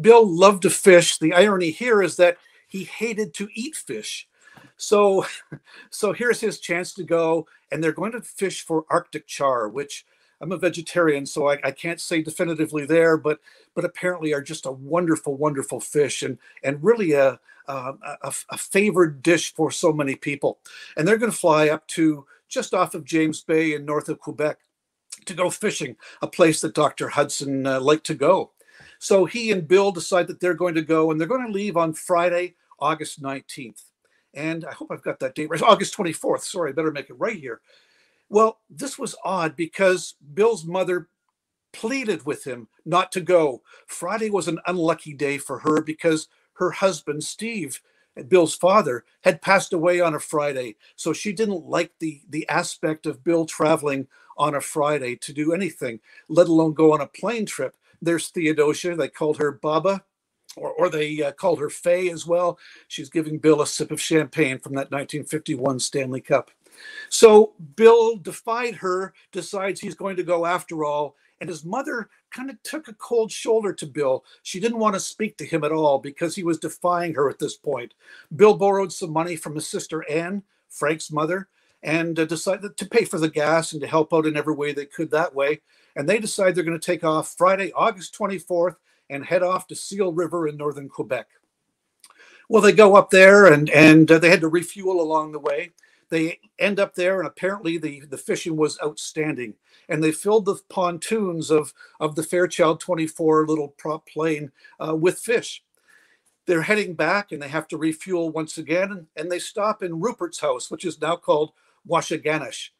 Bill loved to fish. The irony here is that he hated to eat fish. So, [laughs] so here's his chance to go, and they're going to fish for Arctic char, which I'm a vegetarian, so I, I, can't say definitively there, but but apparently are just a wonderful, wonderful fish and and really a a, a favored dish for so many people. And they're going to fly up to just off of James Bay in north of Quebec to go fishing, a place that Dr. Hudson uh, liked to go. So he and Bill decide that they're going to go, and they're going to leave on Friday, August 19th. And I hope I've got that date right. August 24th. Sorry, I better make it right here. Well, this was odd because Bill's mother pleaded with him not to go. Friday was an unlucky day for her because her husband, Steve, Bill's father, had passed away on a Friday. So she didn't like the, the aspect of Bill traveling on a Friday to do anything, let alone go on a plane trip. There's Theodosia. They called her Baba, or, or they uh, called her Faye as well. She's giving Bill a sip of champagne from that 1951 Stanley Cup. So Bill defied her, decides he's going to go after all. And his mother kind of took a cold shoulder to Bill. She didn't want to speak to him at all because he was defying her at this point. Bill borrowed some money from his sister Anne, Frank's mother, and uh, decided to pay for the gas and to help out in every way they could that way. And they decide they're going to take off Friday, August 24th, and head off to Seal River in northern Quebec. Well, they go up there and and uh, they had to refuel along the way they end up there and apparently the, the fishing was outstanding and they filled the pontoons of, of the fairchild 24 little prop plane uh, with fish they're heading back and they have to refuel once again. And, they stop in Rupert's house, which is now called Waskaganish.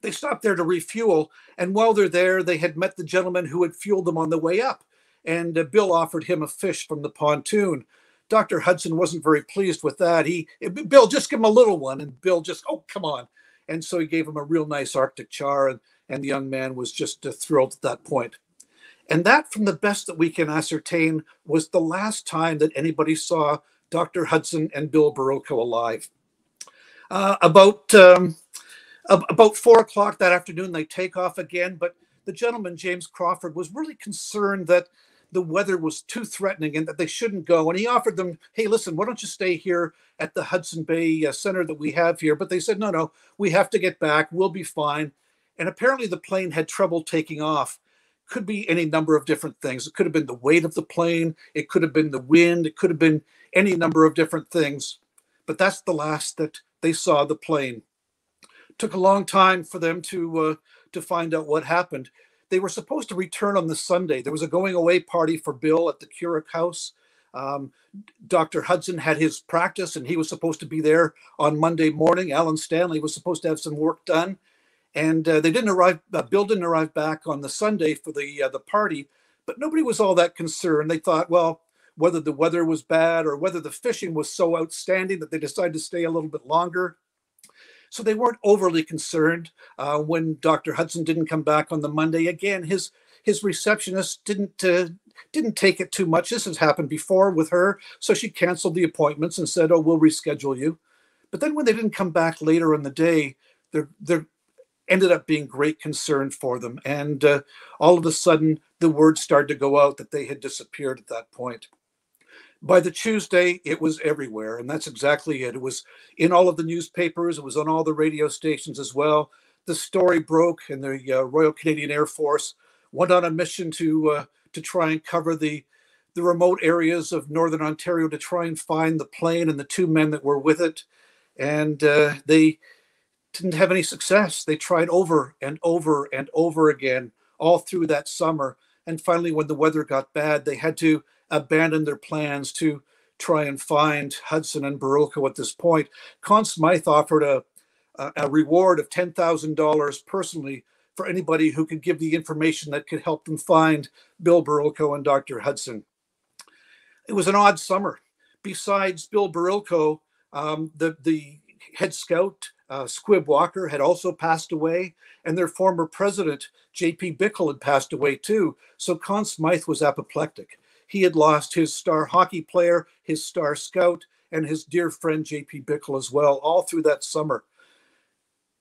They stop there to refuel. And while they're there, they had met the gentleman who had fueled them on the way up. And uh, Bill offered him a fish from the pontoon. Dr. Hudson wasn't very pleased with that. He, Bill, just give him a little one. And Bill just, oh, come on. And so he gave him a real nice Arctic char. And, and the young man was just uh, thrilled at that point. And that, from the best that we can ascertain, was the last time that anybody saw Dr. Hudson and Bill Barilko alive. Uh, about um, about four o'clock that afternoon, they take off again. But the gentleman, James Crawford, was really concerned that the weather was too threatening and that they shouldn't go. And he offered them, "Hey, listen, why don't you stay here at the Hudson Bay uh, Center that we have here?" But they said, "No, no, we have to get back. We'll be fine." And apparently, the plane had trouble taking off could be any number of different things. It could have been the weight of the plane, it could have been the wind, it could have been any number of different things. But that's the last that they saw the plane. took a long time for them to uh, to find out what happened. They were supposed to return on the Sunday. There was a going away party for Bill at the Curragh House. Um, Dr. Hudson had his practice and he was supposed to be there on Monday morning. Allan Stanley was supposed to have some work done and uh, they didn't arrive. Uh, Bill didn't arrive back on the Sunday for the uh, the party, but nobody was all that concerned. They thought, well, whether the weather was bad or whether the fishing was so outstanding that they decided to stay a little bit longer. So they weren't overly concerned uh, when Dr. Hudson didn't come back on the Monday. Again, his his receptionist didn't uh, didn't take it too much. This has happened before with her, so she canceled the appointments and said, "Oh, we'll reschedule you." But then when they didn't come back later in the day, their their ended up being great concern for them. And uh, all of a sudden, the word started to go out that they had disappeared at that point. By the Tuesday, it was everywhere. And that's exactly it. It was in all of the newspapers, it was on all the radio stations as well. The story broke, and the uh, Royal Canadian Air Force went on a mission to, uh, to try and cover the, the remote areas of Northern Ontario to try and find the plane and the two men that were with it. And uh, they didn't have any success. They tried over and over and over again all through that summer. And finally, when the weather got bad, they had to abandon their plans to try and find Hudson and Barilko at this point. Conn Smythe offered a, a, reward of $10,000 personally for anybody who could give the information that could help them find Bill Barilko and Dr. Hudson. It was an odd summer. Besides Bill Barilko, um, the, the head scout uh, Squib Walker had also passed away, and their former president, J.P. Bickle, had passed away too. So Conn Smythe was apoplectic. He had lost his star hockey player, his star scout, and his dear friend J.P. Bickle as well, all through that summer.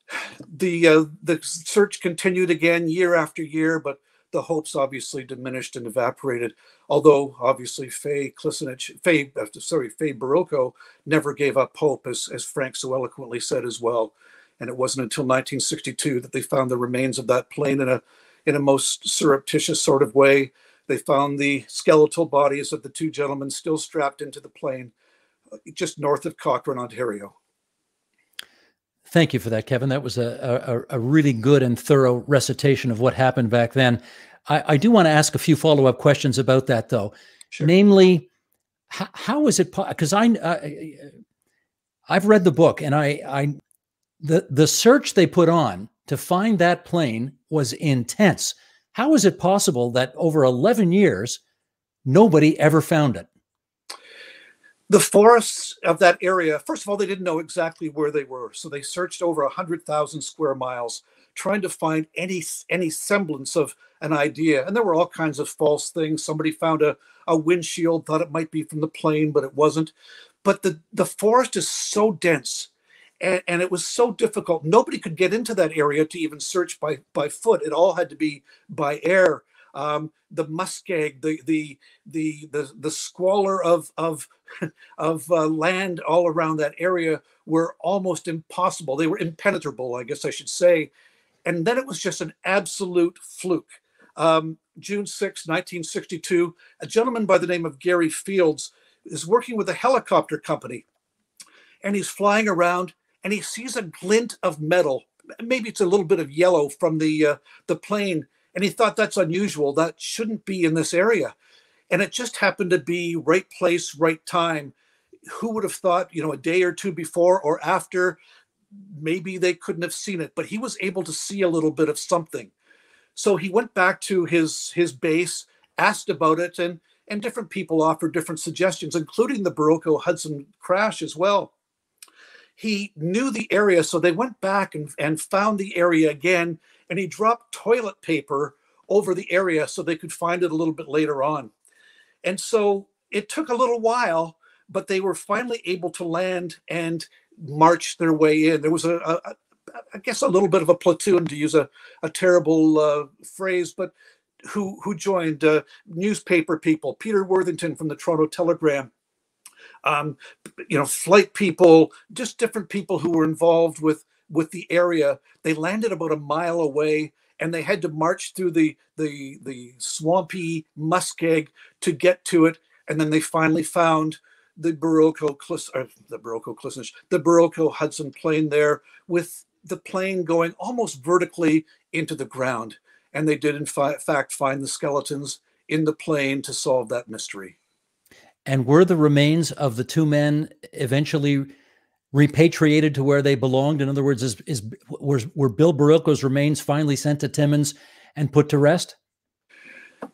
[sighs] The uh, the search continued again year after year, but the hopes obviously diminished and evaporated. Although obviously Faye Klisanich, Faye, uh, sorry, Faye Barilko never gave up hope, as, as Frank so eloquently said as well. And it wasn't until 1962 that they found the remains of that plane in a in a most surreptitious sort of way. They found the skeletal bodies of the two gentlemen still strapped into the plane uh, just north of Cochrane, Ontario. Thank you for that, Kevin. That was a, a, a really good and thorough recitation of what happened back then. I, I do want to ask a few follow up questions about that, though. Sure. Namely, how, how is it? Because I, I, I've read the book, and I, I, the the search they put on to find that plane was intense. How is it possible that over eleven years, nobody ever found it? the forests of that area first of all they didn't know exactly where they were. So they searched over 100000 square miles trying to find any any semblance of an idea. And there were all kinds of false things. Somebody found a, a windshield thought it might be from the plane but it wasn't. But the the forest is so dense and, and it was so difficult nobody could get into that area to even search by by foot it all had to be by air um, the muskeg, the the the the, the squalor of of [laughs] of uh, land all around that area were almost impossible. They were impenetrable, I guess I should say. And then it was just an absolute fluke. Um, June 6, 1962, a gentleman by the name of Gary Fields is working with a helicopter company, and he's flying around and he sees a glint of metal. Maybe it's a little bit of yellow from the uh, the plane and he thought that's unusual. That shouldn't be in this area. and it just happened to be right place, right time. Who would have thought, you know, a day or two before or after, maybe they couldn't have seen it, but he was able to see a little bit of something. So he went back to his his base, asked about it, and and different people offered different suggestions, including the Baroque Hudson crash as well. He knew the area, so they went back and, and found the area again, and he dropped toilet paper over the area so they could find it a little bit later on. And so it took a little while, but they were finally able to land and march their way in. There was a, a, I guess a little bit of a platoon to use a, a terrible uh, phrase, but who who joined uh, newspaper people, Peter Worthington from the Toronto Telegram, um, you know, flight people, just different people who were involved with with the area. They landed about a mile away, and they had to march through the the the swampy muskeg to get to it, and then they finally found the Baroque Clis, the Clisnich, the Baroque Hudson plane there with the plane going almost vertically into the ground. And they did, in fact, find the skeletons in the plane to solve that mystery. And were the remains of the two men eventually repatriated to where they belonged? In other words, is, is were, were Bill Barilko's remains finally sent to Timmins and put to rest?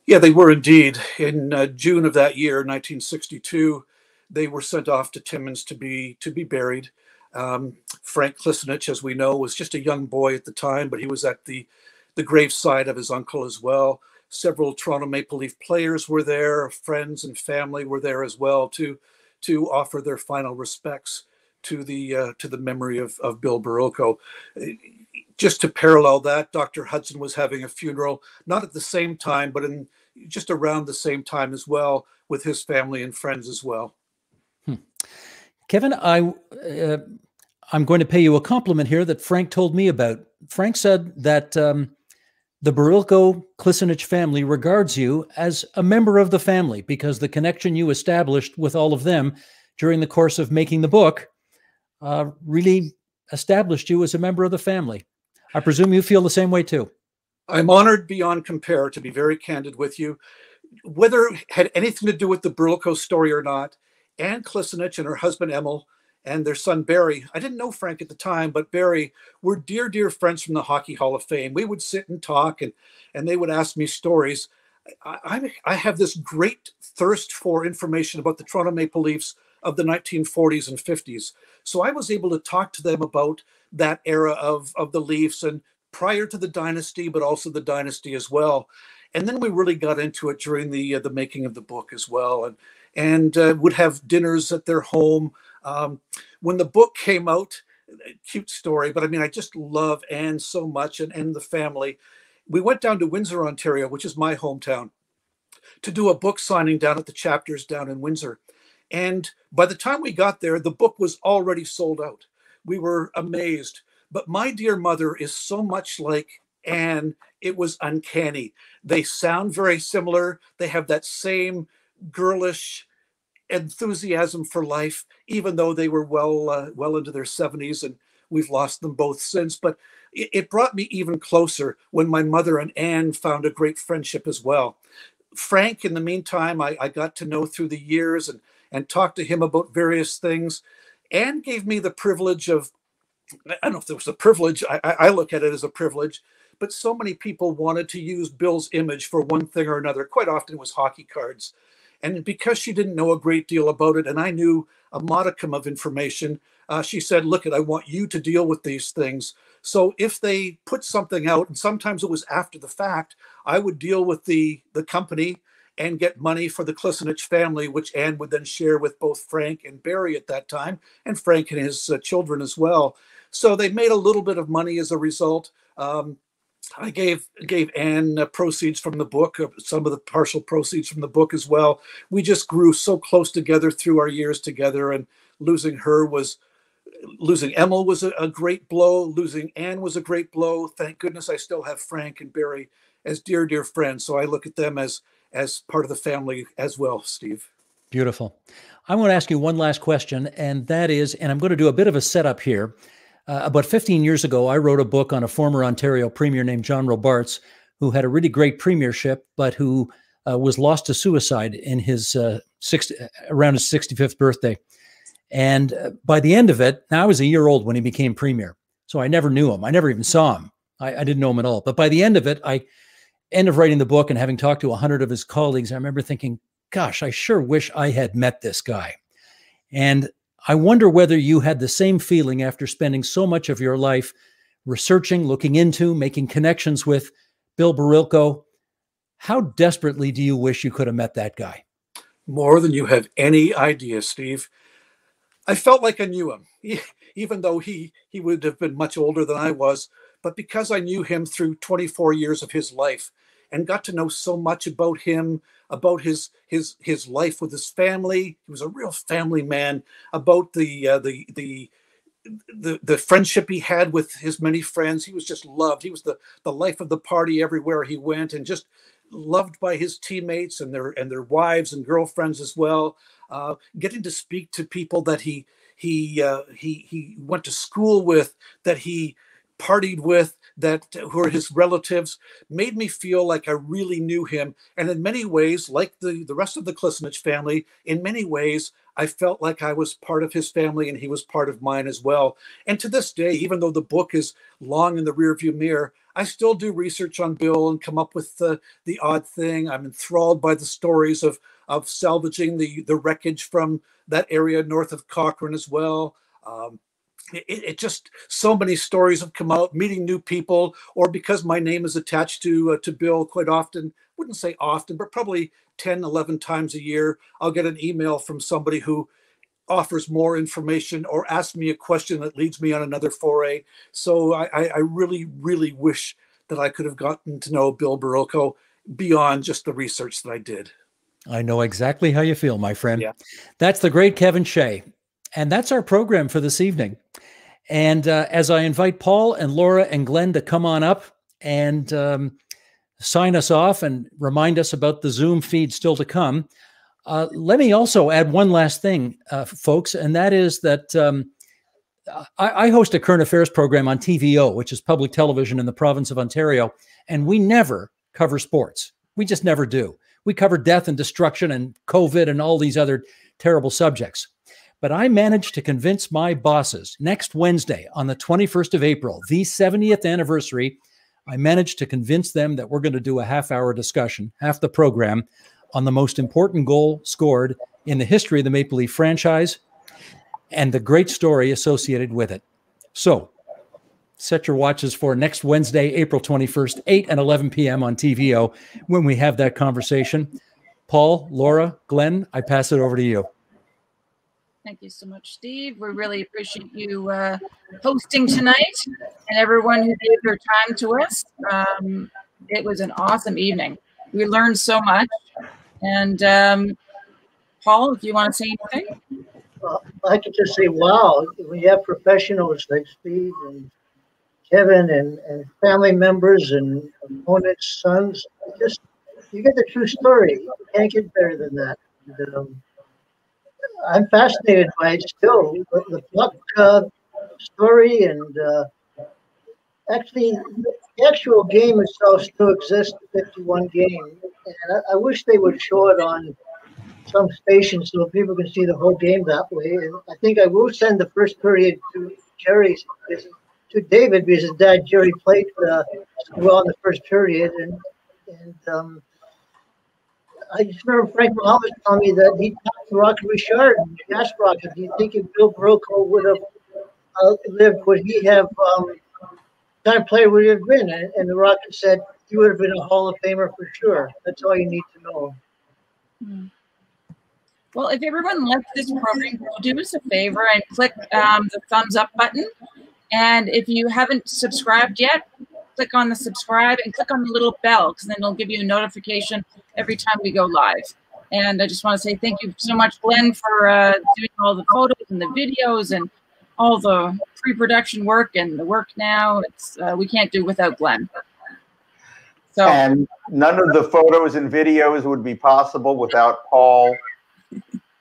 Yeah, they were indeed. In uh, June of that year, 1962, they were sent off to Timmins to be to be buried. Um, Frank Klisanich, as we know, was just a young boy at the time, but he was at the the graveside of his uncle as well. Several Toronto Maple Leaf players were there, friends and family were there as well to to offer their final respects to the uh, to the memory of, of Bill Barilko. Just to parallel that, Dr. Hudson was having a funeral, not at the same time, but in just around the same time as well, with his family and friends as well. Hmm. Kevin, I uh, I'm going to pay you a compliment here that Frank told me about. Frank said that um, the Barilko Klisanich family regards you as a member of the family because the connection you established with all of them during the course of making the book uh, really established you as a member of the family. I presume you feel the same way too. I'm honored beyond compare to be very candid with you. Whether it had anything to do with the Barilko story or not, Anne Klisanich and her husband Emil and their son Barry. I didn't know Frank at the time, but Barry were dear, dear friends from the Hockey Hall of Fame. We would sit and talk, and and they would ask me stories. I, I, have this great thirst for information about the Toronto Maple Leafs of the 1940s and 50s. So I was able to talk to them about that era of of the Leafs and prior to the dynasty, but also the dynasty as well. And then we really got into it during the uh, the making of the book as well, and and uh, would have dinners at their home. Um, when the book came out, cute story, but I mean, I just love Anne so much and, and the family. We went down to Windsor, Ontario, which is my hometown, to do a book signing down at the chapters down in Windsor. And by the time we got there, the book was already sold out. We were amazed. But my dear mother is so much like Anne, it was uncanny. They sound very similar. They have that same girlish enthusiasm for life, even though they were well uh, well into their 70s and we've lost them both since. But it, it brought me even closer when my mother and Anne found a great friendship as well. Frank, in the meantime, I, I got to know through the years and and talked to him about various things. Anne gave me the privilege of I don't know if it was a privilege. I, I look at it as a privilege but so many people wanted to use Bill's image for one thing or another. Quite often it was hockey cards. And because she didn't know a great deal about it, and I knew a modicum of information, uh, she said, Look, I want you to deal with these things. So if they put something out, and sometimes it was after the fact, I would deal with the, the company and get money for the Klisanich family, which Anne would then share with both Frank and Barry at that time, and Frank and his uh, children as well. So they made a little bit of money as a result. Um, I gave gave Anne uh, proceeds from the book, uh, some of the partial proceeds from the book as well. We just grew so close together through our years together, and losing her was losing Emil was a, a, great blow. Losing Anne was a great blow. Thank goodness I still have Frank and Barry as dear dear friends. So I look at them as as part of the family as well. Steve. Beautiful. I want to ask you one last question, and that is, and I'm going to do a bit of a setup here. Uh, about 15 years ago, I wrote a book on a former Ontario premier named John Robarts, who had a really great premiership, but who uh, was lost to suicide in his uh, 60, around his 65th birthday. And uh, by the end of it, now I was a year old when he became premier. So I never knew him. I never even saw him. I, I didn't know him at all. But by the end of it, I end of writing the book and having talked to a hundred of his colleagues, I remember thinking, gosh, I sure wish I had met this guy. And I wonder whether you had the same feeling after spending so much of your life researching, looking into, making connections with Bill Barilko. How desperately do you wish you could have met that guy? More than you have any idea, Steve. I felt like I knew him, even though he he would have been much older than I was. But because I knew him through 24 years of his life and got to know so much about him, about his his his life with his family, he was a real family man. About the uh, the the the the friendship he had with his many friends, he was just loved. He was the the life of the party everywhere he went, and just loved by his teammates and their and their wives and girlfriends as well. Uh, getting to speak to people that he he uh, he he went to school with, that he partied with, that who are his relatives, made me feel like I really knew him. And in many ways, like the the rest of the Klisanich family, in many ways, I felt like I was part of his family and he was part of mine as well. And to this day, even though the book is long in the rearview mirror, I still do research on Bill and come up with the, the odd thing. I'm enthralled by the stories of of salvaging the the wreckage from that area north of Cochrane as well. Um, it, it, just so many stories have come out, meeting new people, or because my name is attached to uh, to Bill quite often. Wouldn't say often, but probably 10, 11 times a year, I'll get an email from somebody who offers more information or asks me a question that leads me on another foray. So I, I really, really wish that I could have gotten to know Bill Barilko beyond just the research that I did. I know exactly how you feel, my friend. Yeah. That's the great Kevin Shea. And that's our program for this evening. And uh, as I invite Paul and Laura and Glenn to come on up and um, sign us off and remind us about the Zoom feed still to come, uh, let me also add one last thing, uh, folks, and that is that um, I, I host a current affairs program on TVO, which is public television in the province of Ontario, and we never cover sports. We just never do. We cover death and destruction and COVID and all these other terrible subjects. But I managed to convince my bosses next Wednesday on the 21st of April, the 70th anniversary. I managed to convince them that we're going to do a half hour discussion, half the program, on the most important goal scored in the history of the Maple Leaf franchise and the great story associated with it. So set your watches for next Wednesday, April 21st, 8 and 11 p.m. on TVO when we have that conversation. Paul, Laura, Glenn, I pass it over to you. Thank you so much, Steve. We really appreciate you uh, hosting tonight and everyone who gave their time to us. Um, it was an awesome evening. We learned so much. And um, Paul, if you want to say anything. Well, I could just say, wow, we have professionals like Steve and Kevin and, and family members and opponents' sons. Just you get the true story. You can't get better than that. And, um, I'm fascinated by it still. The, Buck uh, story and uh, actually the actual game itself still exists, the 51 game. And I, I, wish they would show it on some station so people can see the whole game that way. And I think I will send the first period to Gerry's to David because his dad Jerry played uh, well in the first period, and and um, I just remember Frank Mahovlich telling me that he talked to Rocket Richard and asked Rocket, "Do you think if Bill Barilko would have uh, lived, would he have um, kind of player would he have been?" And, and the Rocket said he would have been a Hall of Famer for sure. That's all you need to know. Hmm. Well, if everyone liked this program, do us a favor and click um, the thumbs up button and if you haven't subscribed yet, click on the subscribe and click on the little bell because then it'll give you a notification every time we go live. And I just want to say thank you so much, Glenn, for uh, doing all the photos and the videos and all the pre-production work and the work now. It's uh, we can't do without Glenn. So and none of the photos and videos would be possible without Paul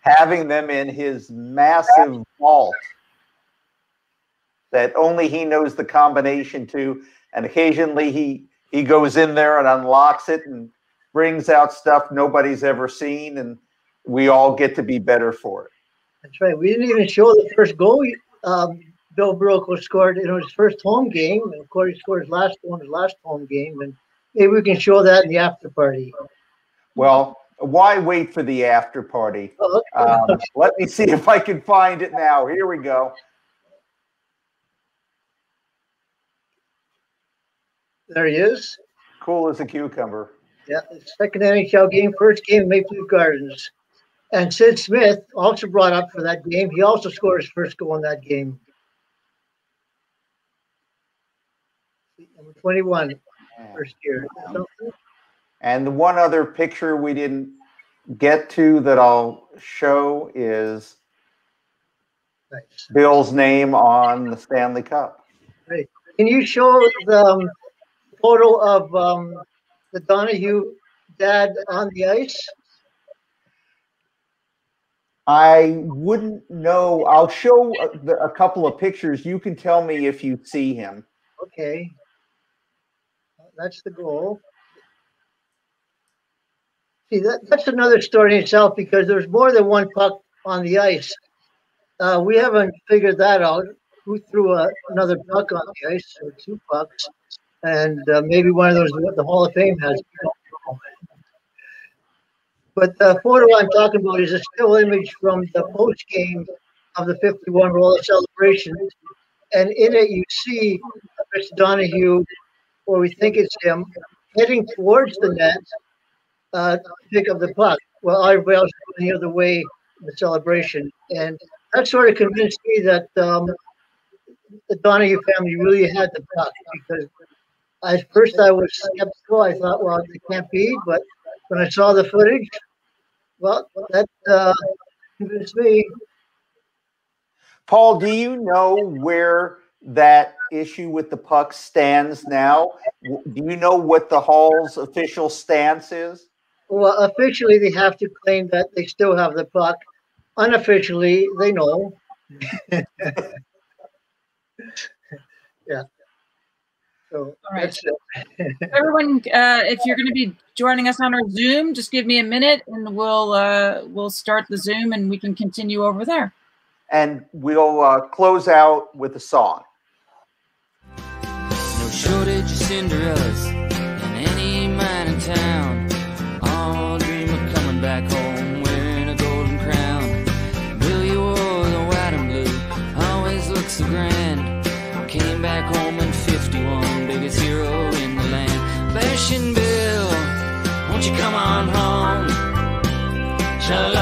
having them in his massive vault that only he knows the combination to. And occasionally he he goes in there and unlocks it and brings out stuff nobody's ever seen, and we all get to be better for it. That's right. We didn't even show the first goal um, Bill Barilko scored in his first home game. And of course, he scored his last one, his last home game. And maybe we can show that in the after party. Well, why wait for the after party? Oh, Um, let me see if I can find it now. Here we go. There he is. Cool as a cucumber. Yeah, second NHL game, first game, Maple Leaf Gardens. And Sid Smith also brought up for that game. He also scored his first goal in that game. Number 21, first year. And the one other picture we didn't get to that I'll show is Bill's name on the Stanley Cup. Right. Can you show the um, photo of um, the Donahue dad on the ice? I wouldn't know. I'll show a, a couple of pictures. You can tell me if you see him. Okay. That's the goal. See, that, that's another story in itself because there's more than one puck on the ice. Uh, we haven't figured that out. Who threw a, another puck on the ice, or two pucks, and uh, maybe one of those the Hall of Fame has. But the photo I'm talking about is a still image from the post game of the 51 roller celebration. And in it, you see Mr. Donahue, or we think it's him, heading towards the net uh, to pick up the puck. Well, everybody else going the other way in the celebration. And that sort of convinced me that um, the Donahue family really had the puck because at first I was skeptical. I thought, well, it can't be. But when I saw the footage, well, that uh, convinced me. Paul, do you know where that issue with the puck stands now? Do you know what the Hall's official stance is? Well, officially, they have to claim that they still have the puck. Unofficially, they know. [laughs] yeah. So All right. that's it. [laughs] Everyone, uh, if you're going to be joining us on our Zoom, just give me a minute and we'll uh, we'll start the Zoom and we can continue over there. And we'll uh, close out with a song. No shortage of Cinderellas in any mining town. Bill, won't you come on home? Sha la